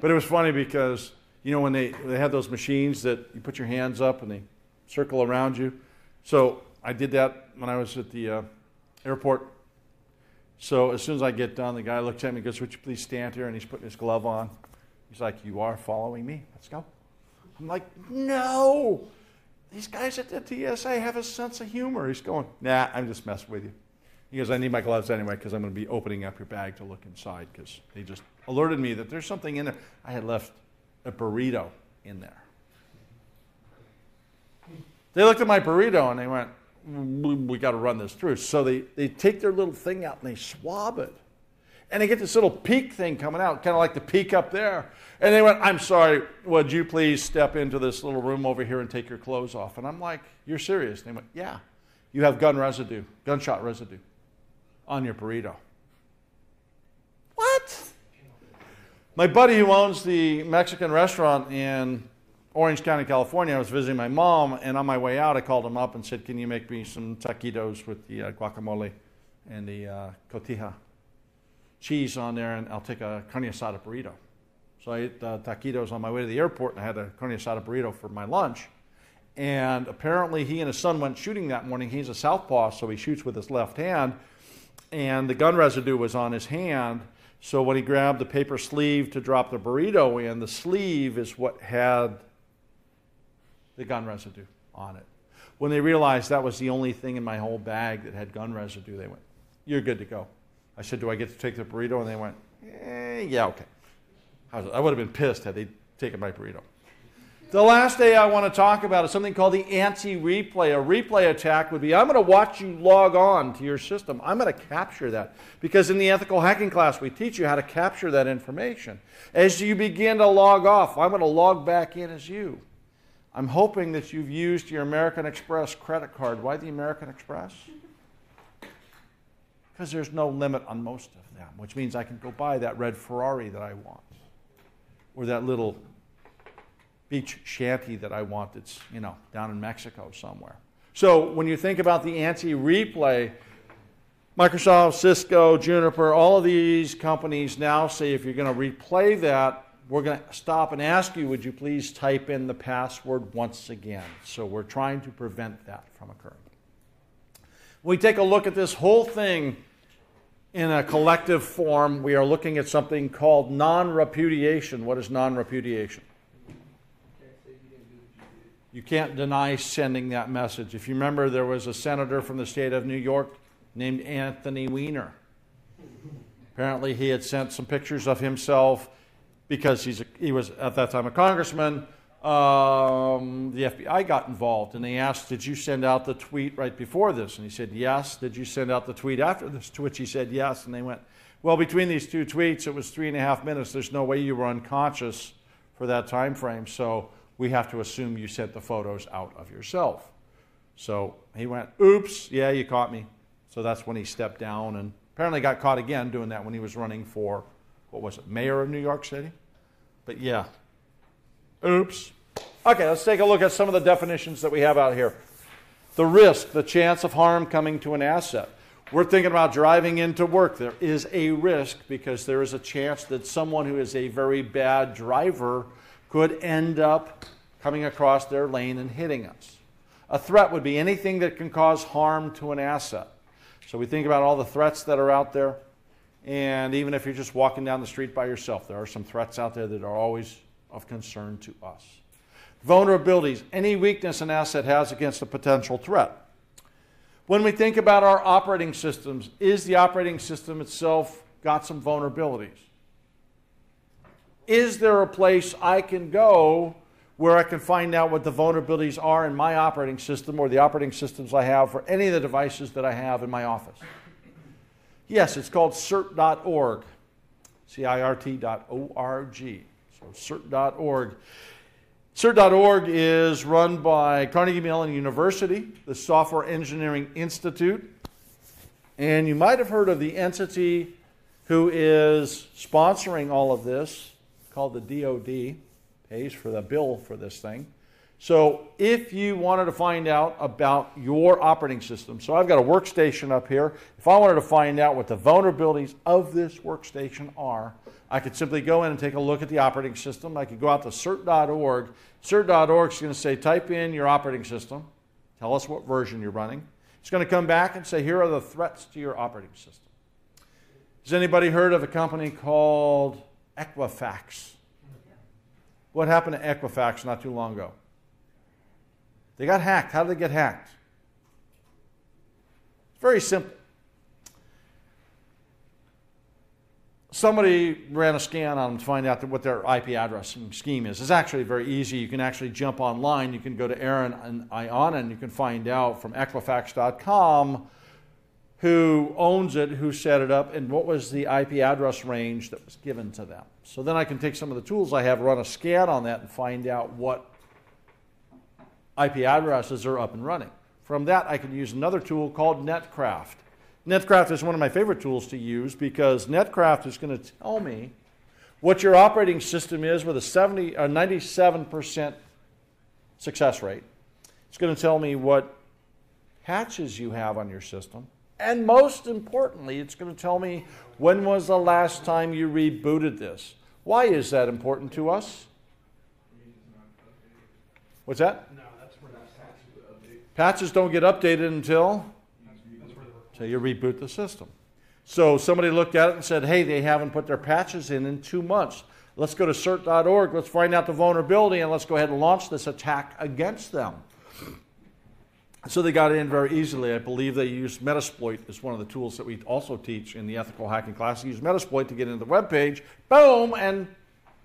But it was funny because, you know, when they, they have those machines that you put your hands up and they circle around you. So I did that when I was at the uh, airport. So as soon as I get done, the guy looks at me and goes, Would you please stand here? And he's putting his glove on. He's like, You are following me? Let's go. I'm like, No. These guys at the TSA have a sense of humor. He's going, Nah, I'm just messing with you. He goes, I need my gloves anyway because I'm going to be opening up your bag to look inside because they just alerted me that there's something in there. I had left a burrito in there. They looked at my burrito and they went, we got to run this through. So they, they take their little thing out and they swab it. And they get this little peak thing coming out, kind of like the peak up there. And they went, I'm sorry, would you please step into this little room over here and take your clothes off? And I'm like, You're serious? And they went, Yeah. You have gun residue, gunshot residue on your burrito. What? My buddy who owns the Mexican restaurant in Orange County, California. I was visiting my mom, and on my way out, I called him up and said, "Can you make me some taquitos with the uh, guacamole and the uh, cotija cheese on there, and I'll take a carne asada burrito." So I ate uh, taquitos on my way to the airport, and I had a carne asada burrito for my lunch. And apparently, he and his son went shooting that morning. He's a southpaw, so he shoots with his left hand, and the gun residue was on his hand. So when he grabbed the paper sleeve to drop the burrito in, the sleeve is what had the gun residue on it. When they realized that was the only thing in my whole bag that had gun residue, they went, You're good to go. I said, Do I get to take the burrito? And they went, eh, Yeah, okay. I would have been pissed had they taken my burrito. The last day I want to talk about is something called the anti replay. A replay attack would be I'm going to watch you log on to your system. I'm going to capture that. Because in the ethical hacking class, we teach you how to capture that information. As you begin to log off, I'm going to log back in as you. I'm hoping that you've used your American Express credit card. Why the American Express? Because there's no limit on most of them, which means I can go buy that red Ferrari that I want or that little beach shanty that I want that's, you know, down in Mexico somewhere. So when you think about the anti replay, Microsoft, Cisco, Juniper, all of these companies now say if you're going to replay that, we're going to stop and ask you, would you please type in the password once again? So we're trying to prevent that from occurring. We take a look at this whole thing in a collective form, we are looking at something called non repudiation. What is non repudiation? You can't deny sending that message. If you remember, there was a senator from the state of New York named Anthony Weiner Apparently, he had sent some pictures of himself because he's a, he was at that time a congressman. Um, the FBI got involved and they asked, Did you send out the tweet right before this? And he said, Yes. Did you send out the tweet after this? To which he said, Yes. And they went, Well, between these two tweets, it was three and a half minutes. There's no way you were unconscious for that time frame. So we have to assume you sent the photos out of yourself. So he went, Oops, yeah, you caught me. So that's when he stepped down and apparently got caught again doing that when he was running for, what was it, mayor of New York City? But yeah, oops. Okay, let's take a look at some of the definitions that we have out here. The risk, the chance of harm coming to an asset. We're thinking about driving into work. There is a risk because there is a chance that someone who is a very bad driver could end up coming across their lane and hitting us. A threat would be anything that can cause harm to an asset. So we think about all the threats that are out there. And even if you're just walking down the street by yourself, there are some threats out there that are always of concern to us. Vulnerabilities, any weakness an asset has against a potential threat. When we think about our operating systems, is the operating system itself got some vulnerabilities? Is there a place I can go where I can find out what the vulnerabilities are in my operating system or the operating systems I have for any of the devices that I have in my office? Yes, it's called CIRT.org, C I R T.org. So CIRT.org. CIRT.org is run by Carnegie Mellon University, the Software Engineering Institute, and you might have heard of the entity who is sponsoring all of this called the DoD, pays for the bill for this thing. So if you wanted to find out about your operating system, so I've got a workstation up here. If I wanted to find out what the vulnerabilities of this workstation are, I could simply go in and take a look at the operating system. I could go out to cert.org. Cert.org is going to say, type in your operating system, tell us what version you're running. It's going to come back and say, here are the threats to your operating system. Has anybody heard of a company called Equifax? What happened to Equifax not too long ago? They got hacked. How did they get hacked? It's very simple. Somebody ran a scan on them to find out what their IP addressing scheme is. It's actually very easy. You can actually jump online. You can go to ARIN and IANA and you can find out from Equifax.com who owns it, who set it up, and what was the IP address range that was given to them. So then I can take some of the tools I have, run a scan on that, and find out what IP addresses are up and running. From that, I can use another tool called Netcraft. Netcraft is one of my favorite tools to use because Netcraft is going to tell me what your operating system is with a 70 or 97% success rate. It's going to tell me what patches you have on your system. And most importantly, it's going to tell me when was the last time you rebooted this. Why is that important to us? What's that? No, that's where that's update. Patches don't get updated until so you reboot the system. So somebody looked at it and said, "Hey, they haven't put their patches in in two months. Let's go to cert.org. Let's find out the vulnerability and let's go ahead and launch this attack against them." So they got in very easily. I believe they used Metasploit as one of the tools that we also teach in the ethical hacking class. They used Metasploit to get into the web page, boom, and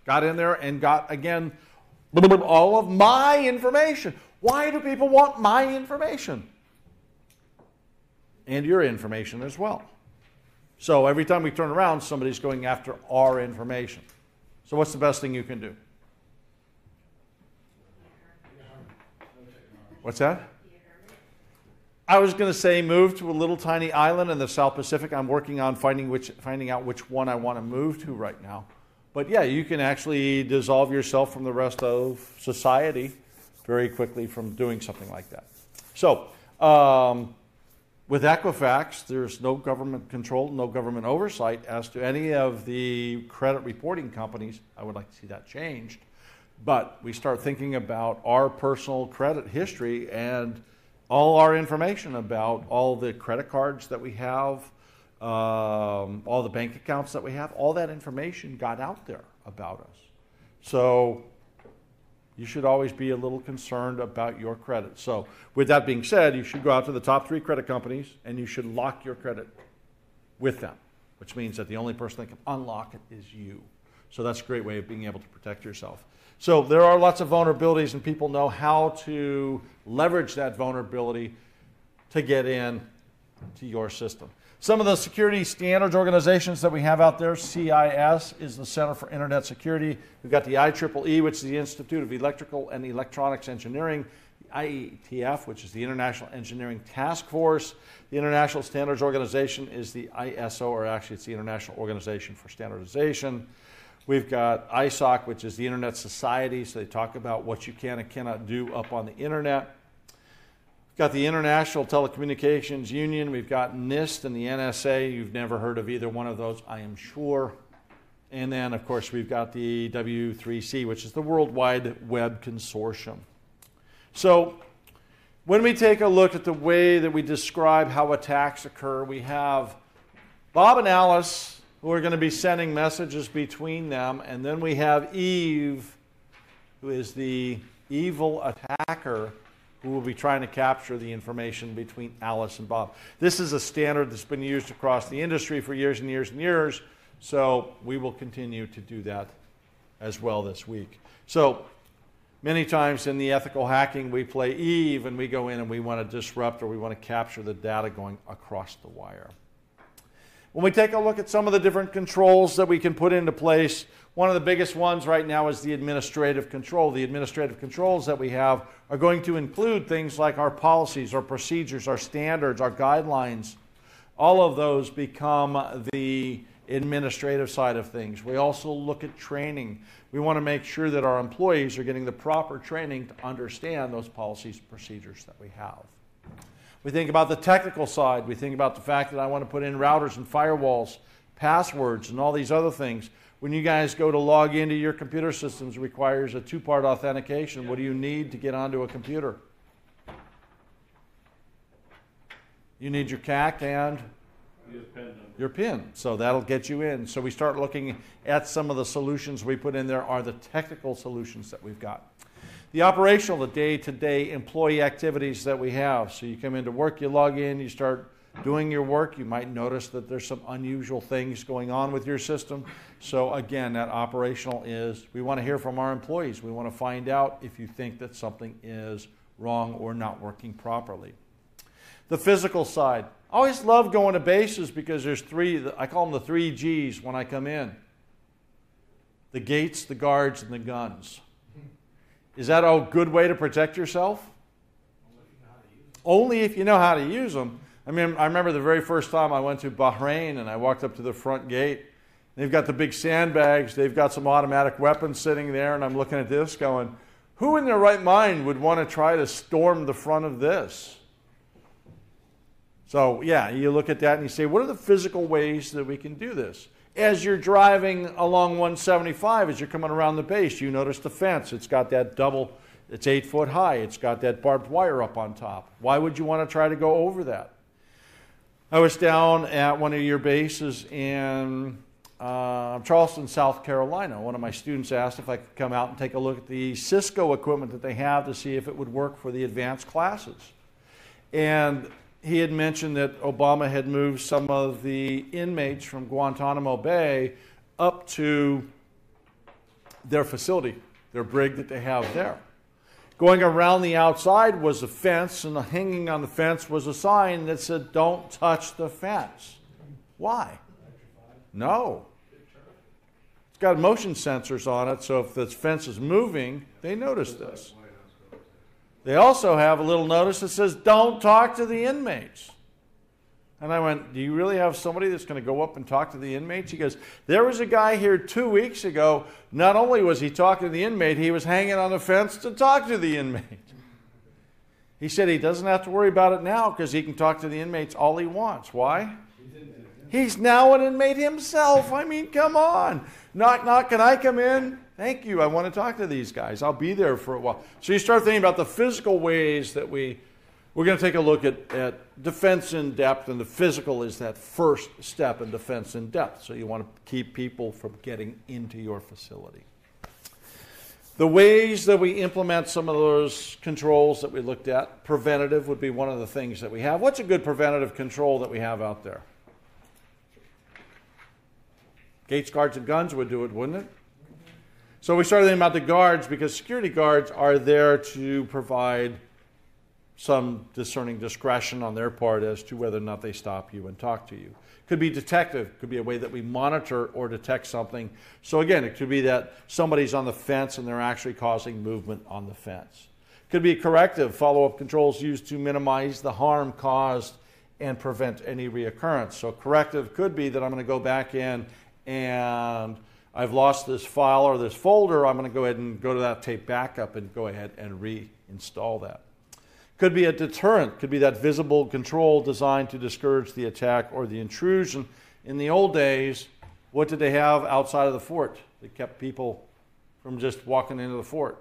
got in there and got again all of my information. Why do people want my information? And your information as well. So every time we turn around, somebody's going after our information. So what's the best thing you can do? What's that? I was going to say move to a little tiny island in the South Pacific. I'm working on finding which finding out which one I want to move to right now. But yeah, you can actually dissolve yourself from the rest of society very quickly from doing something like that. So, um, with Equifax, there's no government control, no government oversight as to any of the credit reporting companies. I would like to see that changed. But we start thinking about our personal credit history and all our information about all the credit cards that we have, um, all the bank accounts that we have, all that information got out there about us. So you should always be a little concerned about your credit. So, with that being said, you should go out to the top three credit companies and you should lock your credit with them. which means that the only person that can unlock it is you. So that's a great way of being able to protect yourself. So there are lots of vulnerabilities, and people know how to leverage that vulnerability to get in to your system. Some of the security standards organizations that we have out there, CIS is the Center for Internet Security. We've got the IEEE, which is the Institute of Electrical and Electronics Engineering, IETF, which is the International Engineering Task Force. The International Standards Organization is the ISO, or actually it's the International Organization for Standardization. We've got ISOC, which is the Internet Society, so they talk about what you can and cannot do up on the internet. We've got the International Telecommunications Union, we've got NIST and the NSA. You've never heard of either one of those, I am sure. And then, of course, we've got the W3C, which is the World Wide Web Consortium. So, when we take a look at the way that we describe how attacks occur, we have Bob and Alice who are going to be sending messages between them, and then we have Eve, who is the evil attacker who will be trying to capture the information between Alice and Bob. This is a standard that's been used across the industry for years and years and years, so we will continue to do that as well this week. So, many times in the ethical hacking, we play Eve and we go in and we want to disrupt or we want to capture the data going across the wire. When we take a look at some of the different controls that we can put into place, one of the biggest ones right now is the administrative control. The administrative controls that we have are going to include things like our policies, our procedures, our standards, our guidelines. All of those become the administrative side of things. We also look at training. We want to make sure that our employees are getting the proper training to understand those policies and procedures that we have. We think about the technical side. We think about the fact that I want to put in routers and firewalls, passwords, and all these other things. When you guys go to log into your computer systems, requires a two part authentication. What do you need to get onto a computer? You need your CAC and your PIN. So that'll get you in. So we start looking at some of the solutions we put in there are the technical solutions that we've got the operational, the day to day employee activities that we have. So you come into work, you log in, you start doing your work. You might notice that there's some unusual things going on with your system. So, again, that operational is we want to hear from our employees. We want to find out if you think that something is wrong or not working properly. The physical side. I always love going to bases because there's three, I call them the three G's when I come in the gates, the guards, and the guns. Is that a good way to protect yourself? Only if you know how to use them. I mean, I remember the very first time I went to Bahrain and I walked up to the front gate. They've got the big sandbags, they've got some automatic weapons sitting there, and I'm looking at this going, who in their right mind would want to try to storm the front of this? So, yeah, you look at that and you say, what are the physical ways that we can do this? As you're driving along 175, as you're coming around the base, you notice the fence. It's got that double, it's eight foot high. It's got that barbed wire up on top. Why would you want to try to go over that? I was down at one of your bases in uh, Charleston, South Carolina. One of my students asked if I could come out and take a look at the Cisco equipment that they have to see if it would work for the advanced classes. And he had mentioned that Obama had moved some of the inmates from Guantanamo Bay up to their facility, their brig that they have there. Going around the outside was a fence, and hanging on the fence was a sign that said, Don't touch the fence. Why? No. It's got motion sensors on it, so if the fence is moving, they notice this. They also have a little notice that says, Don't talk to the inmates. And I went, Do you really have somebody that's going to go up and talk to the inmates? He goes, There was a guy here two weeks ago. Not only was he talking to the inmate, he was hanging on the fence to talk to the inmate. He said he doesn't have to worry about it now because he can talk to the inmates all he wants. Why? He's now an inmate himself. I mean, come on. Knock, knock, can I come in? Thank you. I want to talk to these guys. I'll be there for a while. So you start thinking about the physical ways that we, we're going to take a look at, at defense in depth, and the physical is that first step in defense in depth. So you want to keep people from getting into your facility. The ways that we implement some of those controls that we looked at, preventative would be one of the things that we have. What's a good preventative control that we have out there? Gates guards and guns would do it, wouldn't it? So we started thinking about the guards because security guards are there to provide some discerning discretion on their part as to whether or not they stop you and talk to you. Could be detective, could be a way that we monitor or detect something. So again, it could be that somebody's on the fence and they're actually causing movement on the fence. Could be corrective, follow up controls used to minimize the harm caused and prevent any reoccurrence. So corrective could be that I'm going to go back in and I've lost this file or this folder. I'm going to go ahead and go to that tape backup and go ahead and reinstall that. Could be a deterrent, could be that visible control designed to discourage the attack or the intrusion. In the old days, what did they have outside of the fort? that kept people from just walking into the fort.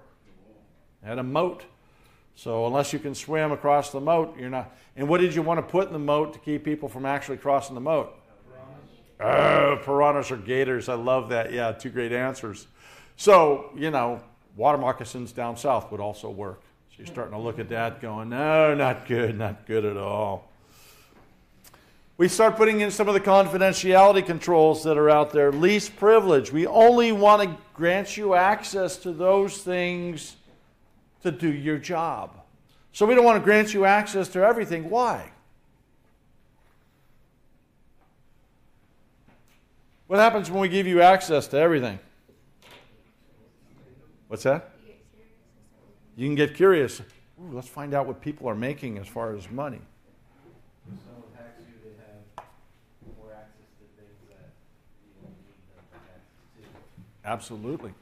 They had a moat. So unless you can swim across the moat, you're not. And what did you want to put in the moat to keep people from actually crossing the moat? Oh, piranhas or gators. I love that. Yeah, two great answers. So, you know, water moccasins down south would also work. So you're starting to look at that going, no, not good, not good at all. We start putting in some of the confidentiality controls that are out there. Least privilege. We only want to grant you access to those things to do your job. So we don't want to grant you access to everything. Why? What happens when we give you access to everything? What's that? You can get curious. Ooh, let's find out what people are making as far as money. So hacks you, they have more access to things that you don't need them to have access to. Absolutely.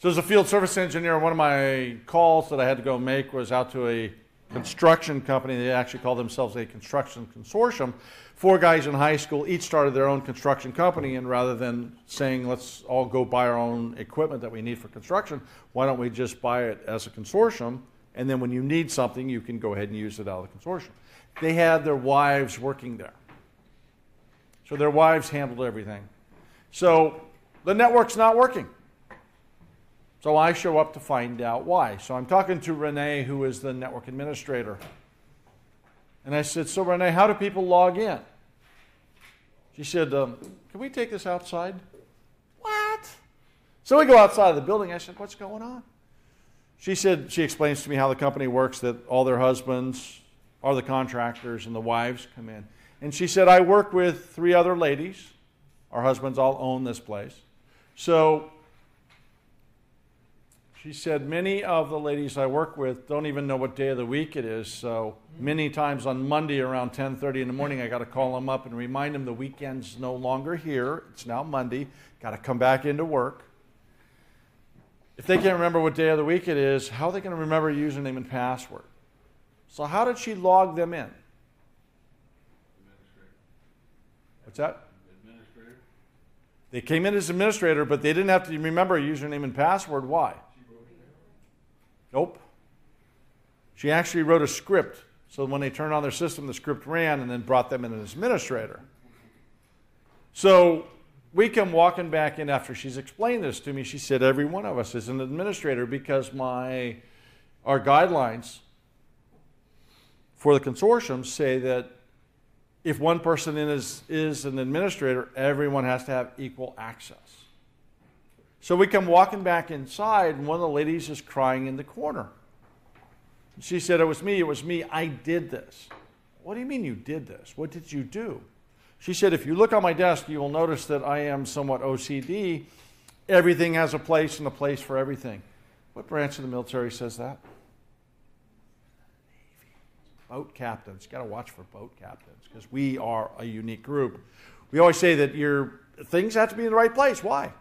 So, as a field service engineer, one of my calls that I had to go make was out to a construction company. They actually call themselves a construction consortium. Four guys in high school each started their own construction company, and rather than saying, let's all go buy our own equipment that we need for construction, why don't we just buy it as a consortium? And then when you need something, you can go ahead and use it out of the consortium. They had their wives working there. So their wives handled everything. So the network's not working. So I show up to find out why. So I'm talking to Renee, who is the network administrator. And I said, So, Renee, how do people log in? She said, um, Can we take this outside? What? So we go outside of the building. I said, What's going on? She said, She explains to me how the company works that all their husbands are the contractors and the wives come in. And she said, I work with three other ladies. Our husbands all own this place. So she said, Many of the ladies I work with don't even know what day of the week it is. So many times on Monday around 10:30 in the morning, I got to call them up and remind them the weekend's no longer here. It's now Monday. Got to come back into work. If they can't remember what day of the week it is, how are they going to remember username and password? So how did she log them in? Administrator. What's that? Administrator. They came in as administrator, but they didn't have to remember a username and password. Why? Nope. She actually wrote a script. So when they turned on their system, the script ran and then brought them in as administrator. So we come walking back in after she's explained this to me. She said, Every one of us is an administrator because my our guidelines for the consortium say that if one person is, is an administrator, everyone has to have equal access. So we come walking back inside, and one of the ladies is crying in the corner. She said, It was me, it was me, I did this. What do you mean you did this? What did you do? She said, If you look on my desk, you will notice that I am somewhat OCD. Everything has a place and a place for everything. What branch of the military says that? Navy. Boat captains. Got to watch for boat captains because we are a unique group. We always say that your things have to be in the right place. Why?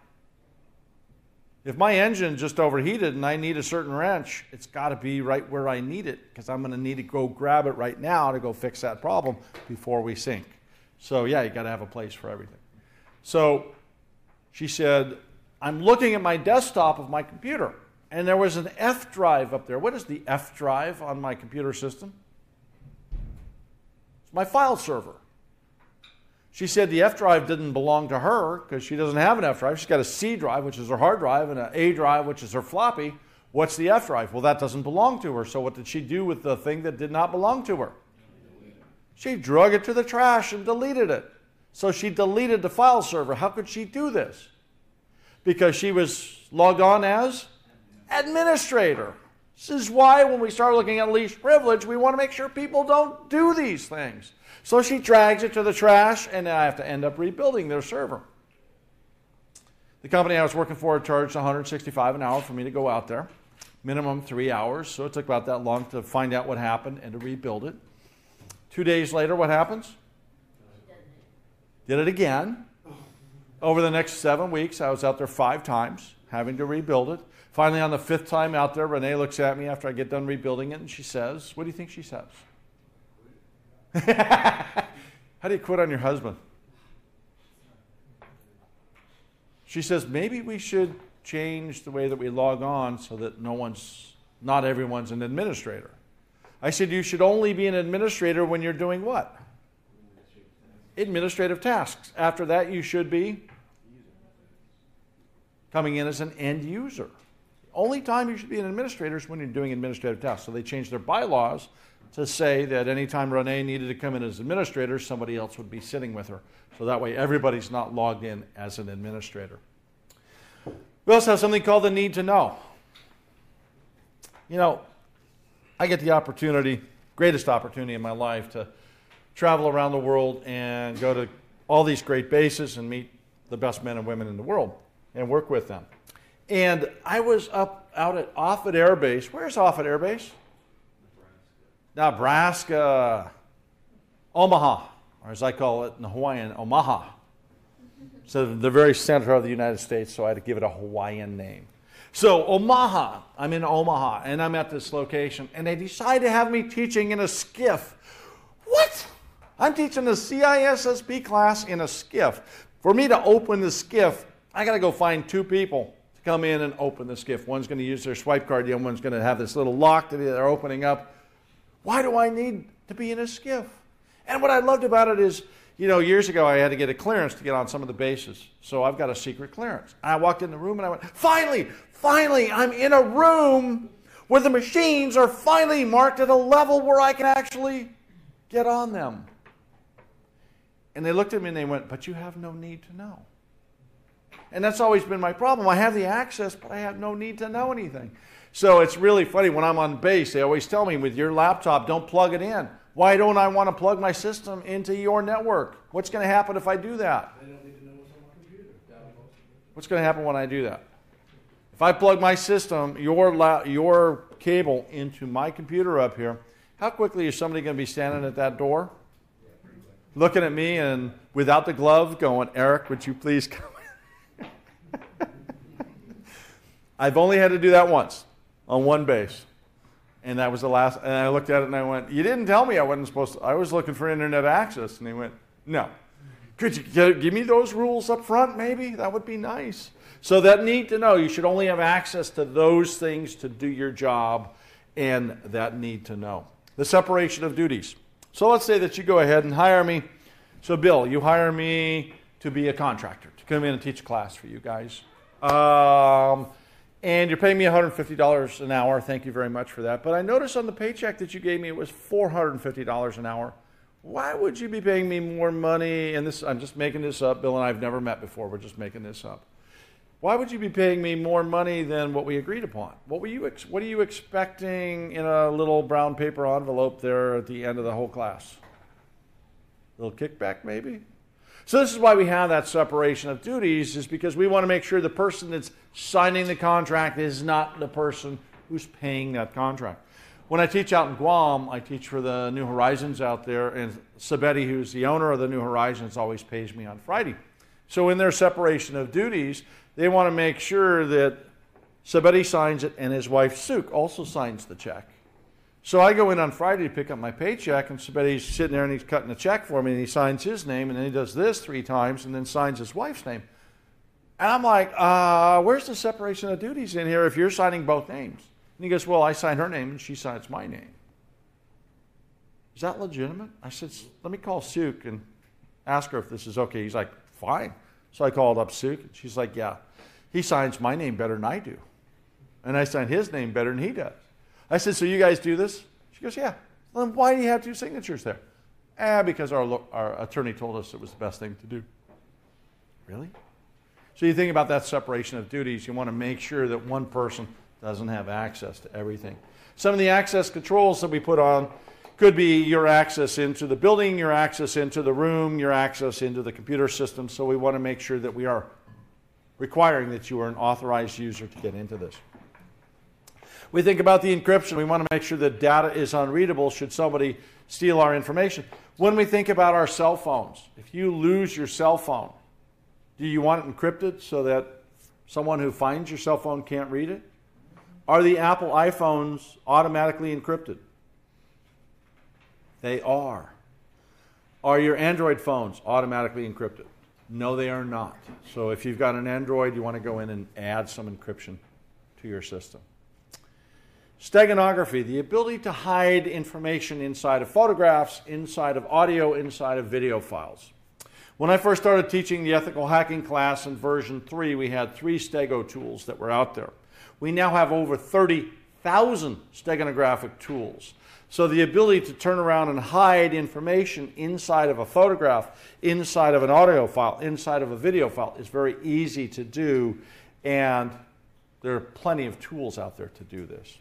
If my engine just overheated and I need a certain wrench, it's got to be right where I need it because I'm going to need to go grab it right now to go fix that problem before we sink. So, yeah, you got to have a place for everything. So, she said, I'm looking at my desktop of my computer, and there was an F drive up there. What is the F drive on my computer system? It's my file server. She said the F drive didn't belong to her because she doesn't have an F drive. She's got a C drive, which is her hard drive, and an A drive, which is her floppy. What's the F drive? Well, that doesn't belong to her. So, what did she do with the thing that did not belong to her? She drug it to the trash and deleted it. So she deleted the file server. How could she do this? Because she was logged on as administrator. This is why when we start looking at least privilege, we want to make sure people don't do these things. So she drags it to the trash, and I have to end up rebuilding their server. The company I was working for charged 165 an hour for me to go out there, minimum three hours. So it took about that long to find out what happened and to rebuild it. Two days later, what happens? Did it again. Over the next seven weeks, I was out there five times, having to rebuild it. Finally, on the fifth time out there, Renee looks at me after I get done rebuilding it and she says, What do you think she says? How do you quit on your husband? She says, Maybe we should change the way that we log on so that no one's, not everyone's an administrator. I said, You should only be an administrator when you're doing what? Administrative tasks. After that, you should be coming in as an end user. Only time you should be an administrator is when you're doing administrative tasks. So they changed their bylaws to say that anytime Renee needed to come in as administrator, somebody else would be sitting with her. So that way everybody's not logged in as an administrator. We also have something called the need to know. You know, I get the opportunity, greatest opportunity in my life, to travel around the world and go to all these great bases and meet the best men and women in the world and work with them. And I was up out at Offutt Air Base. Where's Offutt Air Base? Nebraska. Omaha, or as I call it in Hawaiian, Omaha. So the very center of the United States, so I had to give it a Hawaiian name. So Omaha, I'm in Omaha, and I'm at this location, and they decide to have me teaching in a SCIF. What? I'm teaching a CISSP class in a SCIF. For me to open the SCIF, I got to go find two people to come in and open the SCIF. One's going to use their swipe card, the other one's going to have this little lock that they're opening up. Why do I need to be in a SCIF? And what I loved about it is, you know, years ago I had to get a clearance to get on some of the bases. So I've got a secret clearance. I walked in the room and I went, finally, finally, I'm in a room where the machines are finally marked at a level where I can actually get on them. And they looked at me and they went, But you have no need to know. And that's always been my problem. I have the access, but I have no need to know anything. So it's really funny when I'm on base, they always tell me with your laptop, don't plug it in. Why don't I want to plug my system into your network? What's going to happen if I do that? They don't need to know what's on my computer. What's going to happen when I do that? If I plug my system, your, la- your cable into my computer up here, how quickly is somebody going to be standing at that door? Looking at me and without the glove going, Eric, would you please come in? I've only had to do that once on one base. And that was the last. And I looked at it and I went, You didn't tell me I wasn't supposed to. I was looking for internet access. And he went, No. Could you give me those rules up front, maybe? That would be nice. So, that need to know, you should only have access to those things to do your job and that need to know. The separation of duties. So, let's say that you go ahead and hire me. So, Bill, you hire me to be a contractor, to come in and teach a class for you guys. Um, and you're paying me $150 an hour. Thank you very much for that. But I noticed on the paycheck that you gave me it was $450 an hour. Why would you be paying me more money? And this, I'm just making this up. Bill and I have never met before. We're just making this up. Why would you be paying me more money than what we agreed upon? What were you? Ex- what are you expecting in a little brown paper envelope there at the end of the whole class? A little kickback, maybe. So this is why we have that separation of duties, is because we want to make sure the person that's signing the contract is not the person who's paying that contract. When I teach out in Guam, I teach for the New Horizons out there, and Sabetti, who's the owner of the New Horizons, always pays me on Friday. So in their separation of duties, they want to make sure that Sabetti signs it and his wife Suk also signs the check. So I go in on Friday to pick up my paycheck, and somebody's sitting there and he's cutting a check for me, and he signs his name, and then he does this three times, and then signs his wife's name. And I'm like, uh, where's the separation of duties in here if you're signing both names? And he goes, well, I sign her name, and she signs my name. Is that legitimate? I said, let me call Suk and ask her if this is okay. He's like, fine. So I called up Suk, and she's like, yeah, he signs my name better than I do. And I sign his name better than he does. I said, so you guys do this? She goes, yeah. Then why do you have two signatures there? Eh, because our, our attorney told us it was the best thing to do. Really? So you think about that separation of duties. You want to make sure that one person doesn't have access to everything. Some of the access controls that we put on could be your access into the building, your access into the room, your access into the computer system. So we want to make sure that we are requiring that you are an authorized user to get into this. We think about the encryption. We want to make sure that data is unreadable should somebody steal our information. When we think about our cell phones, if you lose your cell phone, do you want it encrypted so that someone who finds your cell phone can't read it? Are the Apple iPhones automatically encrypted? They are. Are your Android phones automatically encrypted? No, they are not. So if you've got an Android, you want to go in and add some encryption to your system. Steganography, the ability to hide information inside of photographs, inside of audio, inside of video files. When I first started teaching the ethical hacking class in version 3, we had three stego tools that were out there. We now have over 30,000 steganographic tools. So the ability to turn around and hide information inside of a photograph, inside of an audio file, inside of a video file is very easy to do, and there are plenty of tools out there to do this.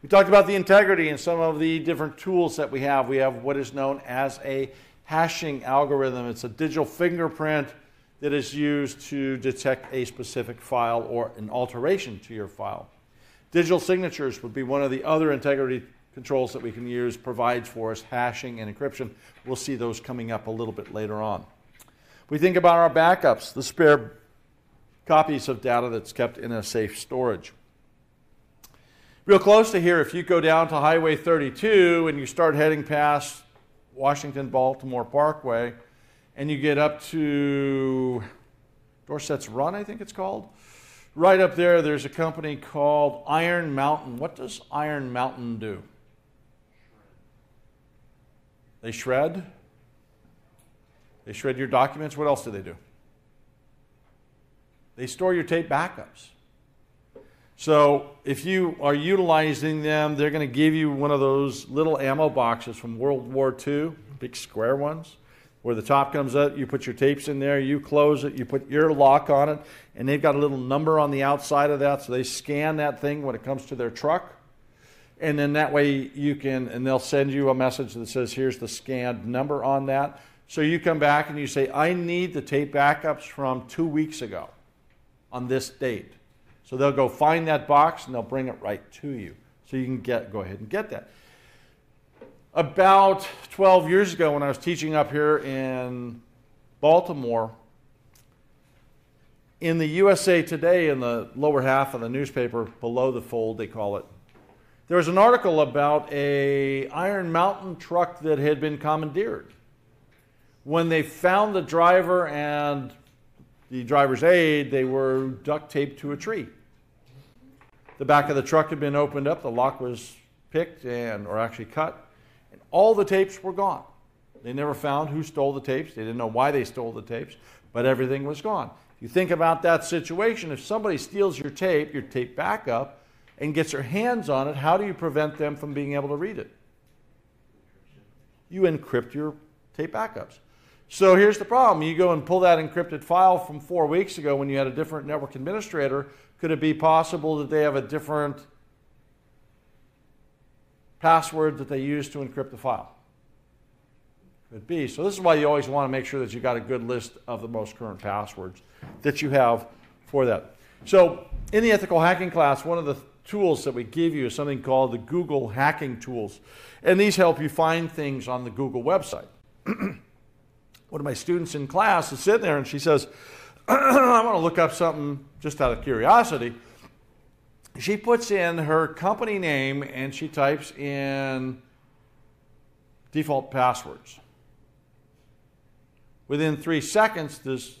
We talked about the integrity and some of the different tools that we have. We have what is known as a hashing algorithm. It's a digital fingerprint that is used to detect a specific file or an alteration to your file. Digital signatures would be one of the other integrity controls that we can use, provides for us hashing and encryption. We'll see those coming up a little bit later on. We think about our backups, the spare copies of data that's kept in a safe storage. Real close to here, if you go down to Highway 32 and you start heading past Washington Baltimore Parkway and you get up to Dorsey's Run, I think it's called. Right up there, there's a company called Iron Mountain. What does Iron Mountain do? They shred. They shred your documents. What else do they do? They store your tape backups. So if you are utilizing them, they're going to give you one of those little ammo boxes from World War II, big square ones, where the top comes up. You put your tapes in there, you close it, you put your lock on it, and they've got a little number on the outside of that. So they scan that thing when it comes to their truck. And then that way you can, and they'll send you a message that says, here's the scanned number on that. So you come back and you say, I need the tape backups from two weeks ago on this date. So they'll go find that box and they'll bring it right to you. So you can get go ahead and get that. About 12 years ago, when I was teaching up here in Baltimore, in the USA Today, in the lower half of the newspaper, below the fold, they call it, there was an article about a Iron Mountain truck that had been commandeered. When they found the driver and the driver's aide, they were duct taped to a tree. The back of the truck had been opened up, the lock was picked and or actually cut, and all the tapes were gone. They never found who stole the tapes. They didn't know why they stole the tapes, but everything was gone. If you think about that situation, if somebody steals your tape, your tape backup, and gets their hands on it, how do you prevent them from being able to read it? You encrypt your tape backups. So here's the problem. You go and pull that encrypted file from four weeks ago when you had a different network administrator. Could it be possible that they have a different password that they use to encrypt the file? Could be. So this is why you always want to make sure that you've got a good list of the most current passwords that you have for that. So in the ethical hacking class, one of the tools that we give you is something called the Google Hacking Tools. And these help you find things on the Google website. one of my students in class is sitting there and she says, I want to look up something just out of curiosity. She puts in her company name and she types in default passwords. Within three seconds, this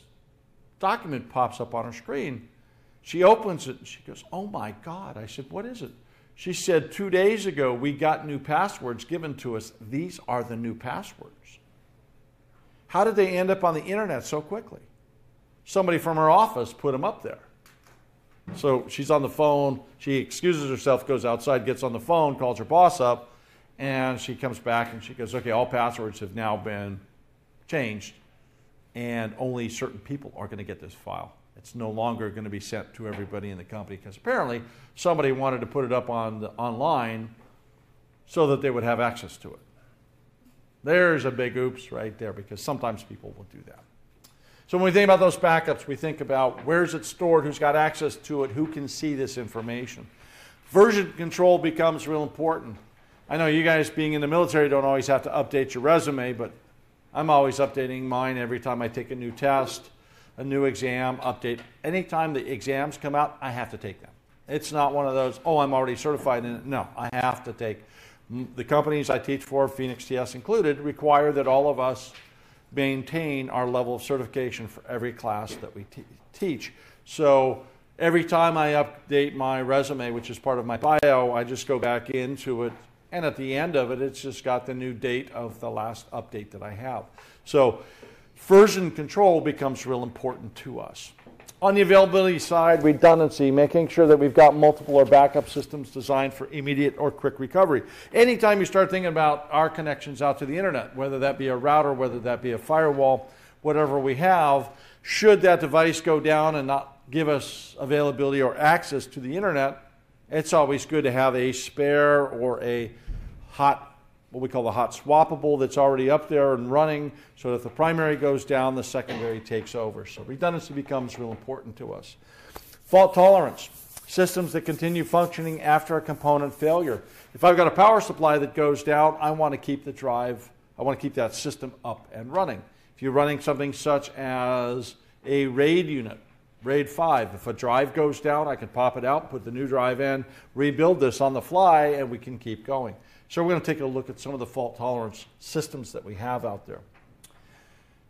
document pops up on her screen. She opens it and she goes, Oh my God. I said, What is it? She said, Two days ago, we got new passwords given to us. These are the new passwords. How did they end up on the internet so quickly? Somebody from her office put them up there. So she's on the phone. She excuses herself, goes outside, gets on the phone, calls her boss up, And she comes back and she goes, okay, all passwords have now been changed, and only certain people are going to get this file. It's no longer going to be sent to everybody in the company because apparently somebody wanted to put it up on the, online so that they would have access to it. There's a big oops right there because sometimes people will do that. So when we think about those backups, we think about where's it stored, who's got access to it, who can see this information. Version control becomes real important. I know you guys being in the military don't always have to update your resume, but I'm always updating mine every time I take a new test, a new exam, update. Anytime the exams come out, I have to take them. It's not one of those, oh, I'm already certified in it. No, I have to take. The companies I teach for, Phoenix TS included, require that all of us maintain our level of certification for every class that we te- teach. So every time I update my resume, which is part of my bio, I just go back into it. And at the end of it, it's just got the new date of the last update that I have. So version control becomes real important to us. On the availability side, redundancy, making sure that we've got multiple or backup systems designed for immediate or quick recovery. Anytime you start thinking about our connections out to the internet, whether that be a router, whether that be a firewall, whatever we have, should that device go down and not give us availability or access to the internet, it's always good to have a spare or a hot what we call the hot swappable that's already up there and running so that if the primary goes down, the secondary takes over. So redundancy becomes real important to us. Fault tolerance, systems that continue functioning after a component failure. If I've got a power supply that goes down, I want to keep the drive, I want to keep that system up and running. If you're running something such as a RAID unit, RAID 5, if a drive goes down, I can pop it out, put the new drive in, rebuild this on the fly, and we can keep going. So we're going to take a look at some of the fault tolerance systems that we have out there.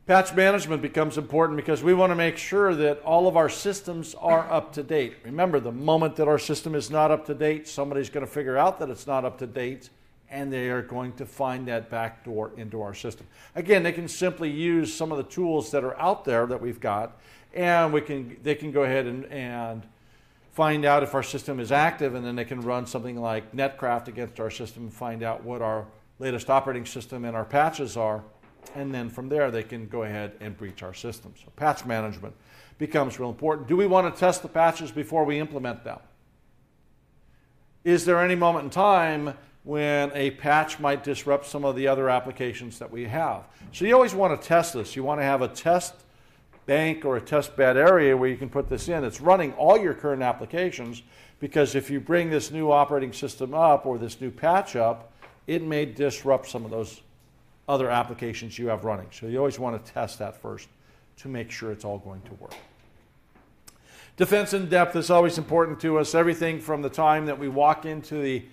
Patch management becomes important because we want to make sure that all of our systems are up to date. Remember, the moment that our system is not up to date, somebody's going to figure out that it's not up to date and they are going to find that back door into our system. Again, they can simply use some of the tools that are out there that we've got and we can, they can go ahead and, and find out if our system is active, and then they can run something like Netcraft against our system and find out what our latest operating system and our patches are. And then from there, they can go ahead and breach our system. So, patch management becomes real important. Do we want to test the patches before we implement them? Is there any moment in time when a patch might disrupt some of the other applications that we have? So, you always want to test this. You want to have a test bank or a test bed area where you can put this in. It's running all your current applications because if you bring this new operating system up or this new patch up, it may disrupt some of those other applications you have running. So you always want to test that first to make sure it's all going to work. Defense in depth is always important to us. Everything from the time that we walk into the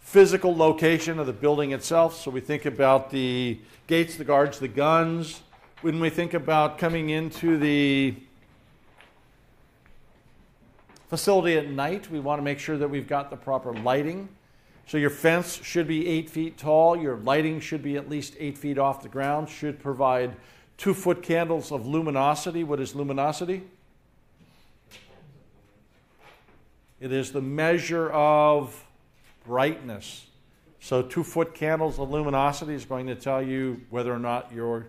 physical location of the building itself. So we think about the gates, the guards, the guns, when we think about coming into the facility at night, we want to make sure that we've got the proper lighting. So your fence should be eight feet tall. Your lighting should be at least eight feet off the ground. Should provide two foot candles of luminosity. What is luminosity? It is the measure of brightness. So two foot candles of luminosity is going to tell you whether or not your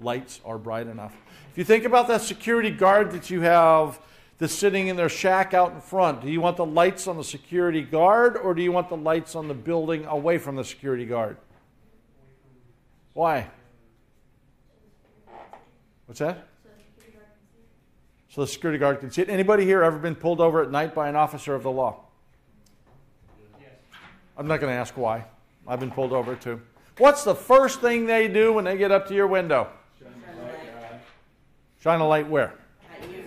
lights are bright enough. If you think about that security guard that you have that's sitting in their shack out in front, do you want the lights on the security guard or do you want the lights on the building away from the security guard? Why? What's that? So the security guard can see it. Anybody here ever been pulled over at night by an officer of the law? I'm not going to ask why. I've been pulled over too. What's the first thing they do when they get up to your window? Shine a light where? At you.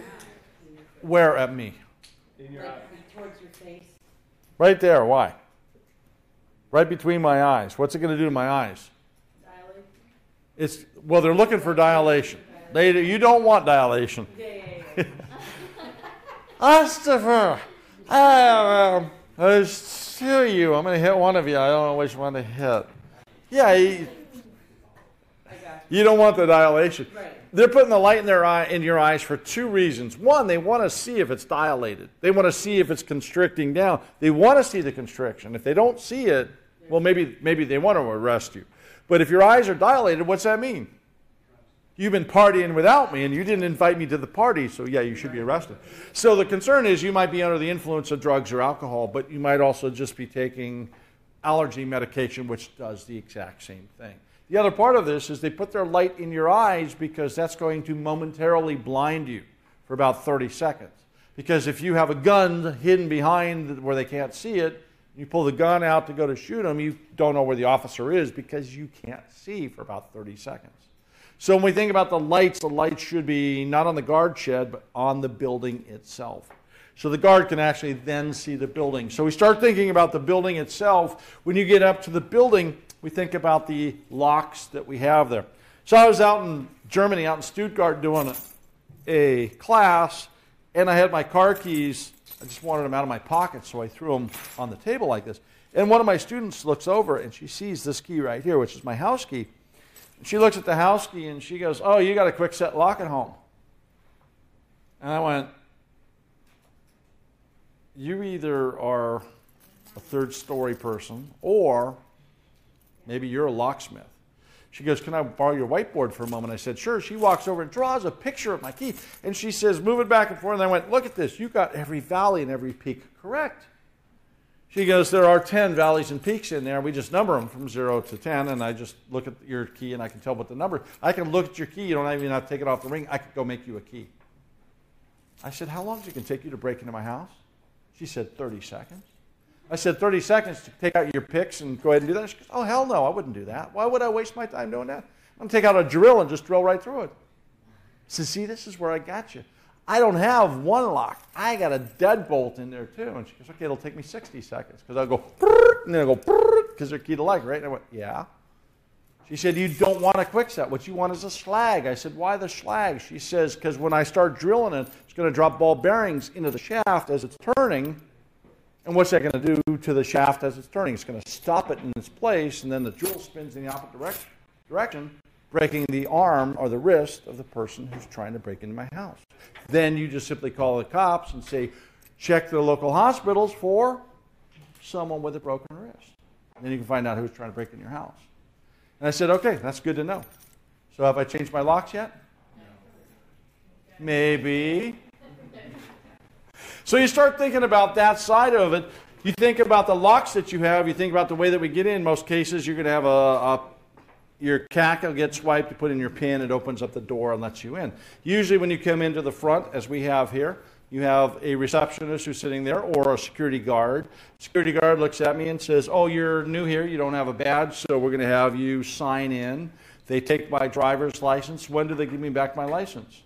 Where at me? In your like, towards your face. Right there. Why? Right between my eyes. What's it going to do to my eyes? Dilate. It's well, they're looking for dilation. They, you don't want dilation. Yeah, yeah, Christopher, I, um, I sue you. I'm going to hit one of you. I don't know which one to hit. Yeah, you, you don't want the dilation. Right. They're putting the light in their eye in your eyes for two reasons. One, they want to see if it's dilated. They want to see if it's constricting down. They want to see the constriction. If they don't see it, Well, maybe, maybe they want to arrest you. But if your eyes are dilated, what's that mean? You've been partying without me and you didn't invite me to the party, so yeah, you should be arrested. So the concern is you might be under the influence of drugs or alcohol, but you might also just be taking allergy medication, which does the exact same thing. The other part of this is they put their light in your eyes because that's going to momentarily blind you for about 30 seconds. Because if you have a gun hidden behind where they can't see it, you pull the gun out to go to shoot them, you don't know where the officer is because you can't see for about 30 seconds. So when we think about the lights, the lights should be not on the guard shed, but on the building itself. So the guard can actually then see the building. So we start thinking about the building itself. When you get up to the building, we think about the locks that we have there. So I was out in Germany, out in Stuttgart, doing a, class, and I had my car keys. I just wanted them out of my pocket, so I threw them on the table like this. And one of my students looks over and she sees this key right here, which is my house key. She looks at the house key and she goes, Oh, you got a Kwikset lock at home. And I went, You either are a third story person or maybe you're a locksmith. She goes, Can I borrow your whiteboard for a moment? I said, Sure. She walks over and draws a picture of my key. And she says, Move it back and forth. And I went, Look at this. You got every valley and every peak correct. She goes, There are 10 valleys and peaks in there. We just number them from 0 to 10, and I just look at your key and I can tell what the number I can look at your key. You don't even have to take it off the ring. I could go make you a key. I said, How long does it can take you to break into my house? She said, 30 seconds. I said, 30 seconds to take out your picks and go ahead and do that. She goes, Oh, hell no, I wouldn't do that. Why would I waste my time doing that? I'm going to take out a drill and just drill right through it. I said, See, this is where I got you. I don't have one lock. I got a deadbolt in there too. And she goes, okay, it'll take me 60 seconds because I'll go, and then I'll go, because they're key to lock, right? And I went, yeah. She said, you don't want a Kwikset. What you want is a Schlage. I said, why the Schlage? She says, because when I start drilling it, it's going to drop ball bearings into the shaft as it's turning. And what's that going to do to the shaft as it's turning? It's going to stop it in its place, and then the jewel spins in the opposite direct- direction, breaking the arm or the wrist of the person who's trying to break into my house. Then you just simply call the cops and say, check the local hospitals for someone with a broken wrist. And then you can find out who's trying to break in your house. And I said, okay, that's good to know. So have I changed my locks yet? Maybe. So you start thinking about that side of it. You think about the locks that you have. You think about the way that we get in. most cases, you're going to have a, a your CAC will get swiped, you put in your PIN, it opens up the door and lets you in. Usually, when you come into the front, as we have here, you have a receptionist who's sitting there or a security guard. Security guard looks at me and says, Oh, you're new here, you don't have a badge, so we're going to have you sign in. They take my driver's license. When do they give me back my license?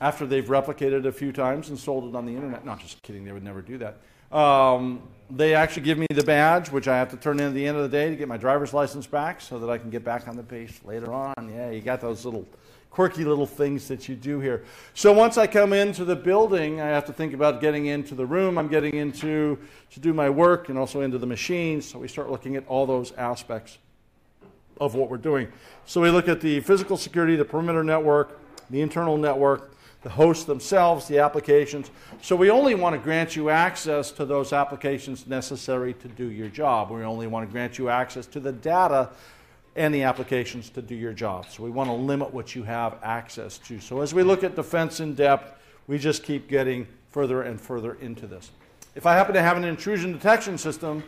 After they've replicated it a few times and sold it on the internet. No, just kidding, they would never do that. Um, they actually give me the badge, which I have to turn in at the end of the day to get my driver's license back so that I can get back on the base later on. Yeah, you got those little quirky little things that you do here. So once I come into the building, I have to think about getting into the room I'm getting into to do my work and also into the machines. So we start looking at all those aspects of what we're doing. So we look at the physical security, the perimeter network, the internal network, the hosts themselves, the applications. So we only want to grant you access to those applications necessary to do your job. We only want to grant you access to the data and the applications to do your job. So we want to limit what you have access to. So as we look at defense in depth, we just keep getting further and further into this. If I happen to have an intrusion detection system,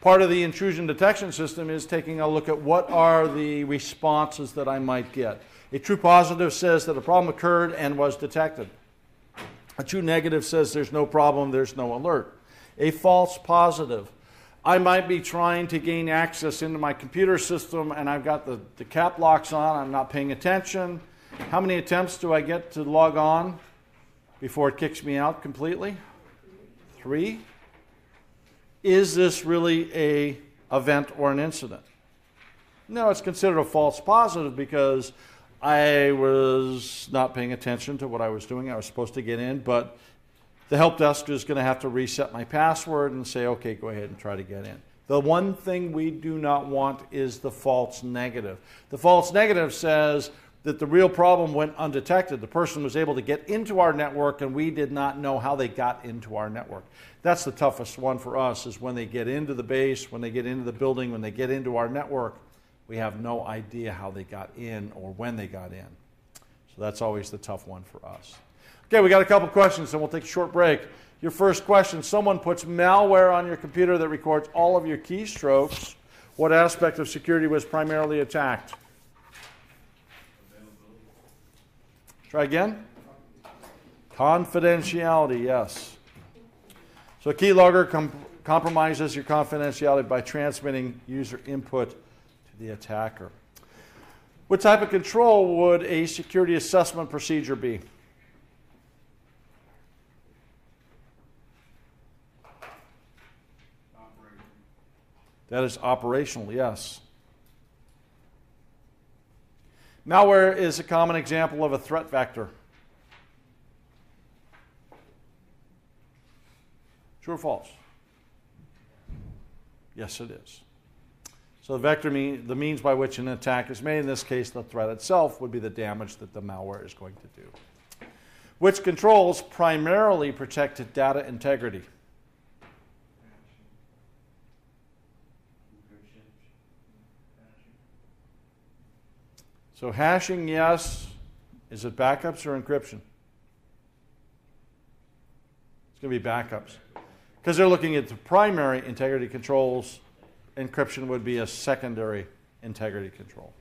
part of the intrusion detection system is taking a look at what are the responses that I might get. A true positive says that a problem occurred and was detected. A true negative says there's no problem, there's no alert. A false positive. I might be trying to gain access into my computer system and I've got the, the cap locks on, I'm not paying attention. How many attempts do I get to log on before it kicks me out completely? Three. Is this really a event or an incident? No, it's considered a false positive because I was not paying attention to what I was doing. I was supposed to get in, but the help desk is going to have to reset my password and say, okay, go ahead and try to get in. The one thing we do not want is the false negative. The false negative says that the real problem went undetected. The person was able to get into our network and we did not know how they got into our network. That's the toughest one for us is when they get into the base, when they get into the building, when they get into our network, we have no idea how they got in or when they got in. So that's always the tough one for us. Okay, we got a couple questions and we'll take a short break. Your first question someone puts malware on your computer that records all of your keystrokes. What aspect of security was primarily attacked? Try again. Confidentiality, yes. So, keylogger com- compromises your confidentiality by transmitting user input the attacker. What type of control would a security assessment procedure be? That is operational, yes. Malware is a common example of a threat vector. True or false? Yes, it is. So the vector mean the means by which an attack is made. In this case, the threat itself would be the damage that the malware is going to do. Which controls primarily protect data integrity? So hashing, yes. Is it backups or encryption? It's going to be backups. Because they're looking at the primary integrity controls, encryption would be a secondary integrity control.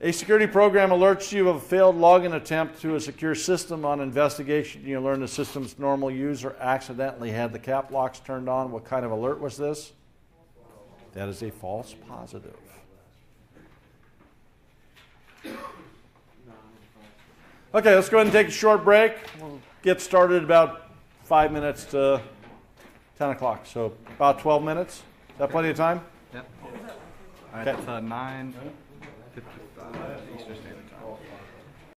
A security program alerts you of a failed login attempt to a secure system on investigation. You learn the system's normal user accidentally had the cap locks turned on. What kind of alert was this? That is a false positive. Okay, let's go ahead and take a short break. We'll get started about five minutes to 10 o'clock. So about 12 minutes. Is that plenty of time? Yep. All right, Okay. it's uh, 9.55 Eastern Standard Time.